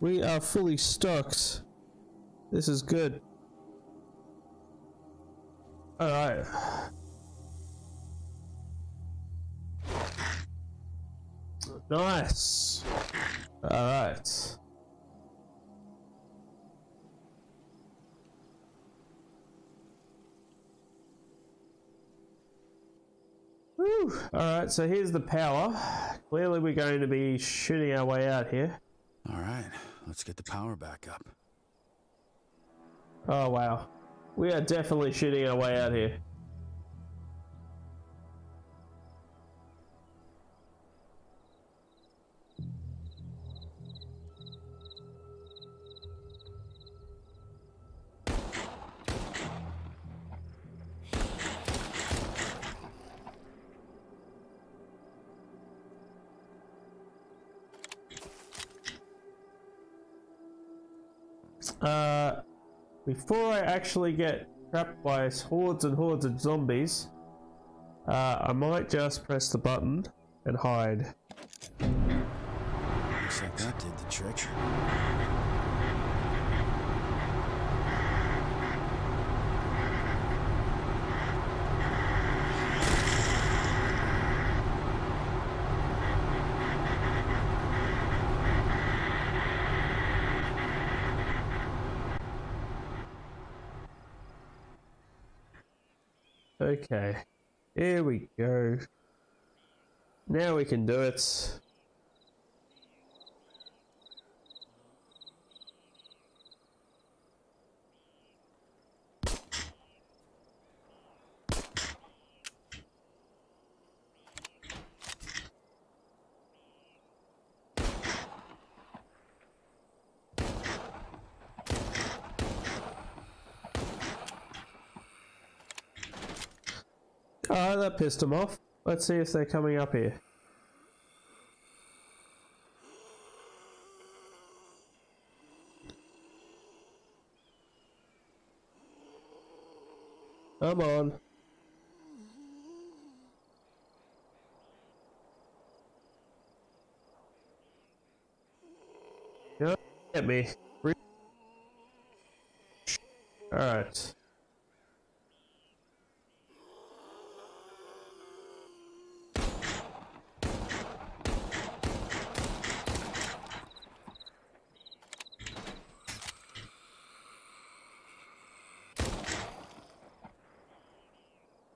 We are fully stocked. This is good. Alright. Nice. Alright. Whew. Alright, so here's the power. Clearly we're going to be shooting our way out here. All right, let's get the power back up. Oh wow. We are definitely shooting our way out here. Uh, before I actually get trapped by hordes and hordes of zombies, uh, I might just press the button and hide. Looks like that did the trick. Okay, here we go. Now we can do it. Oh, that pissed them off. Let's see if they're coming up here. Come on. Don't Get me. Alright.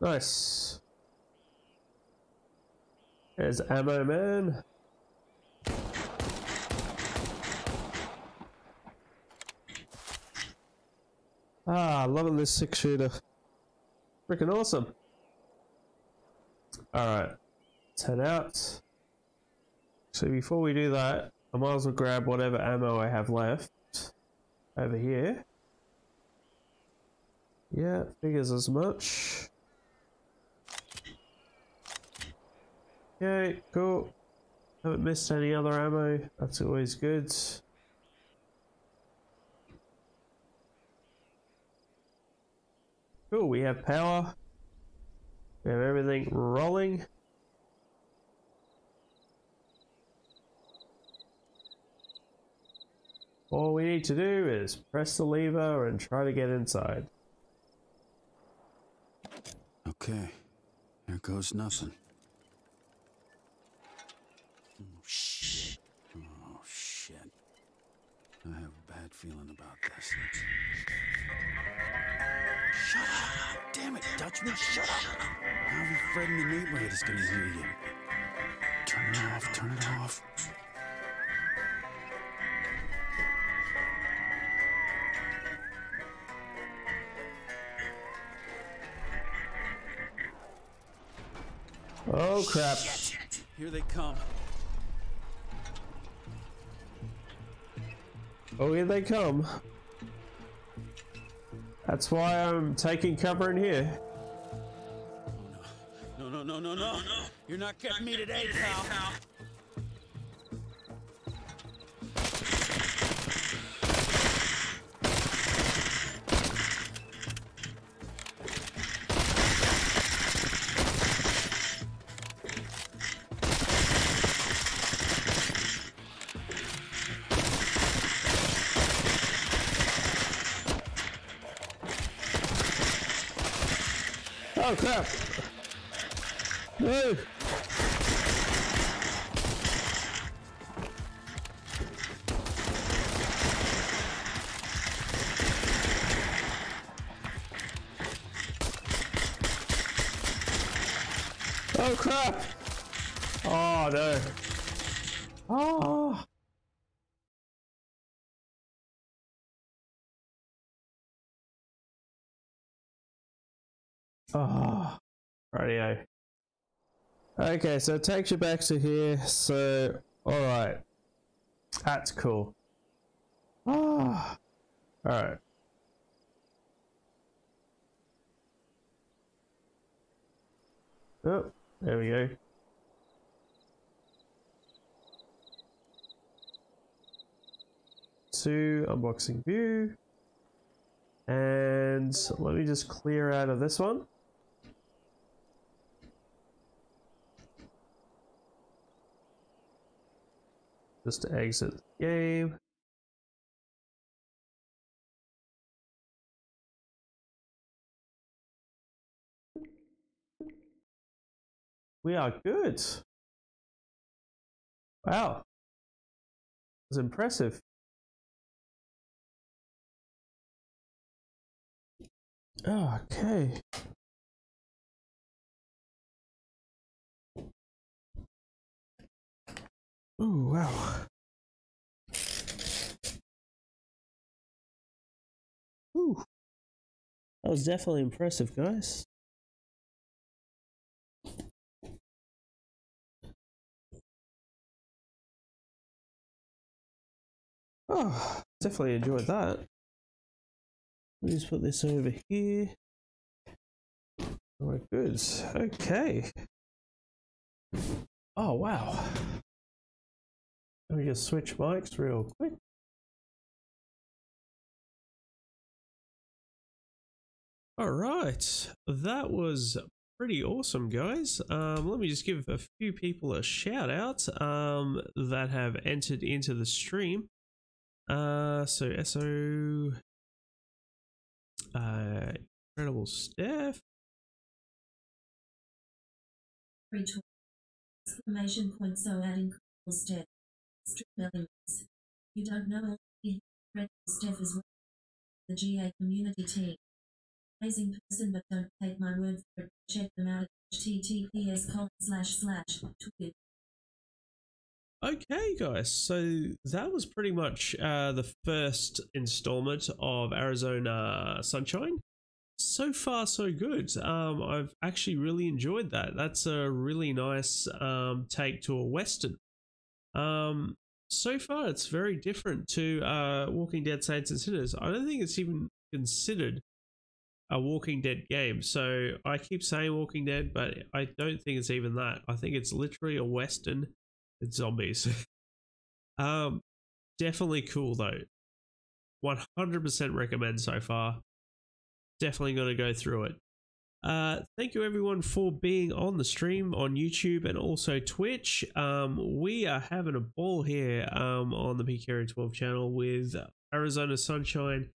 Nice. There's ammo man. Ah, loving this six shooter. Freaking awesome. Alright. Let's head out. So before we do that, I might as well grab whatever ammo I have left over here. Yeah, figures as much. Okay, cool. Haven't missed any other ammo. That's always good. Cool, we have power. We have everything rolling. All we need to do is press the lever and try to get inside. Okay. There goes nothing. Oh, shit. Oh, shit. I have a bad feeling about this. Shut up! Damn it, Dutchman, shut up! Now every Fred in the neighborhood is gonna hear you. Turn it off, turn it off. Oh crap. Here they come. Oh, here they come. That's why I'm taking cover in here. No, no, no, no, no. You're not getting me today, pal. Okay, so it takes you back to here. So, alright. That's cool. Ah. Alright. Oh, there we go. to unboxing view. And let me just clear out of this one. Just to exit the game. We are good. Wow. That's impressive. Okay. Oh, wow. Ooh. That was definitely impressive, guys. Oh, definitely enjoyed that. Let me just put this over here. Oh, good. Okay. Oh, wow. Let me just switch mics real quick. All right, that was pretty awesome, guys. Um, let me just give a few people a shout out um, that have entered into the stream. Uh, so SO, uh, incredible Steph. Retweet. Exclamation point so adding incredible step. Elements. You don't know the incredible Steph is the GA community team. Amazing person but don't take my word for it. Check them out at https colon slash slash tweet. Okay, guys, so that was pretty much uh, the first installment of Arizona Sunshine. So far, so good. Um, I've actually really enjoyed that. That's a really nice um, take to a Western. Um, so far, it's very different to uh, Walking Dead Saints and Sinners. I don't think it's even considered a Walking Dead game. So I keep saying Walking Dead, but I don't think it's even that. I think it's literally a Western it's zombies. um, definitely cool though. 100% recommend so far. Definitely going to go through it. Uh, thank you everyone for being on the stream on YouTube and also Twitch. Um, we are having a ball here um, on the PKerry 12 channel with Arizona Sunshine,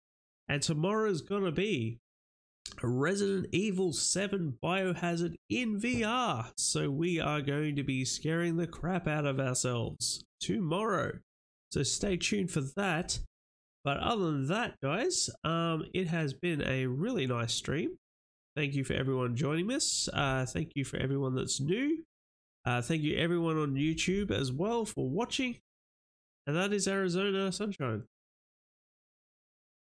and tomorrow's gonna be Resident Evil 7 Biohazard in VR. So we are going to be scaring the crap out of ourselves tomorrow. So stay tuned for that. But other than that, guys, um, it has been a really nice stream. Thank you for everyone joining us. Uh, thank you for everyone that's new. Uh, thank you everyone on YouTube as well for watching. And that is Arizona Sunshine.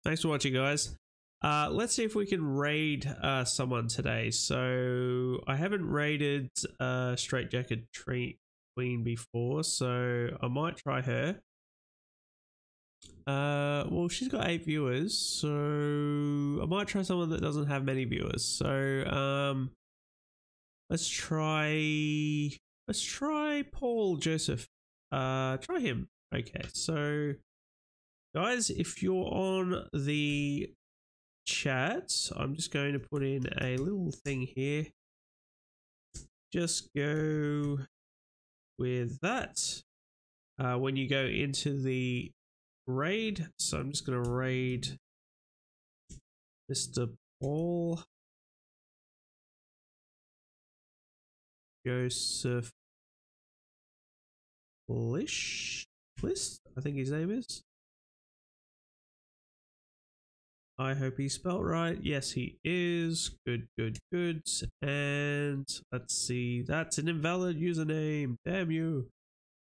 Thanks for watching, guys. Uh, let's see if we can raid uh, someone today. So I haven't raided uh, Straight Jacket Tre- Queen before, so I might try her. Uh, well, she's got eight viewers, so I might try someone that doesn't have many viewers. So um, let's try let's try Paul Joseph. Uh, try him. Okay, so guys, if you're on the chat, I'm just going to put in a little thing here. Just go with that. Uh, when you go into the raid, so I'm just going to raid Mr. Paul Joseph Lish, List, I think his name is. I hope he's spelled right. Yes, he is. Good, good, good. And let's see. That's an invalid username. Damn you.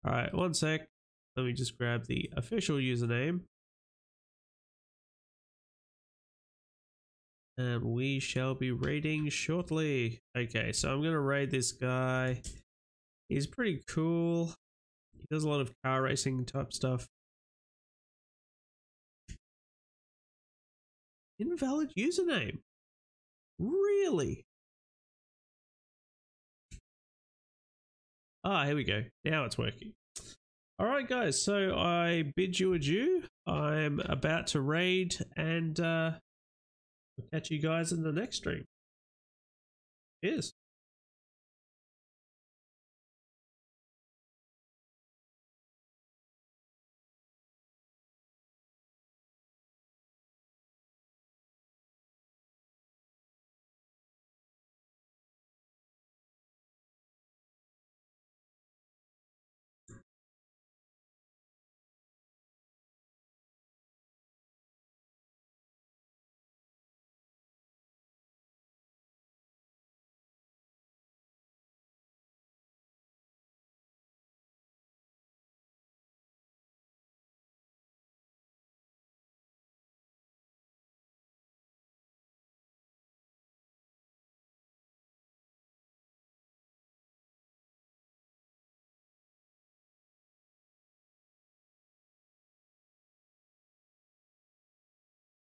All right, one sec. Let me just grab the official username. And we shall be raiding shortly. Okay, so I'm going to raid this guy. He's pretty cool. He does a lot of car racing type stuff. Invalid username. Really? Ah, here we go. Now it's working. All right, guys. So I bid you adieu. I'm about to raid, and uh, catch you guys in the next stream. Cheers.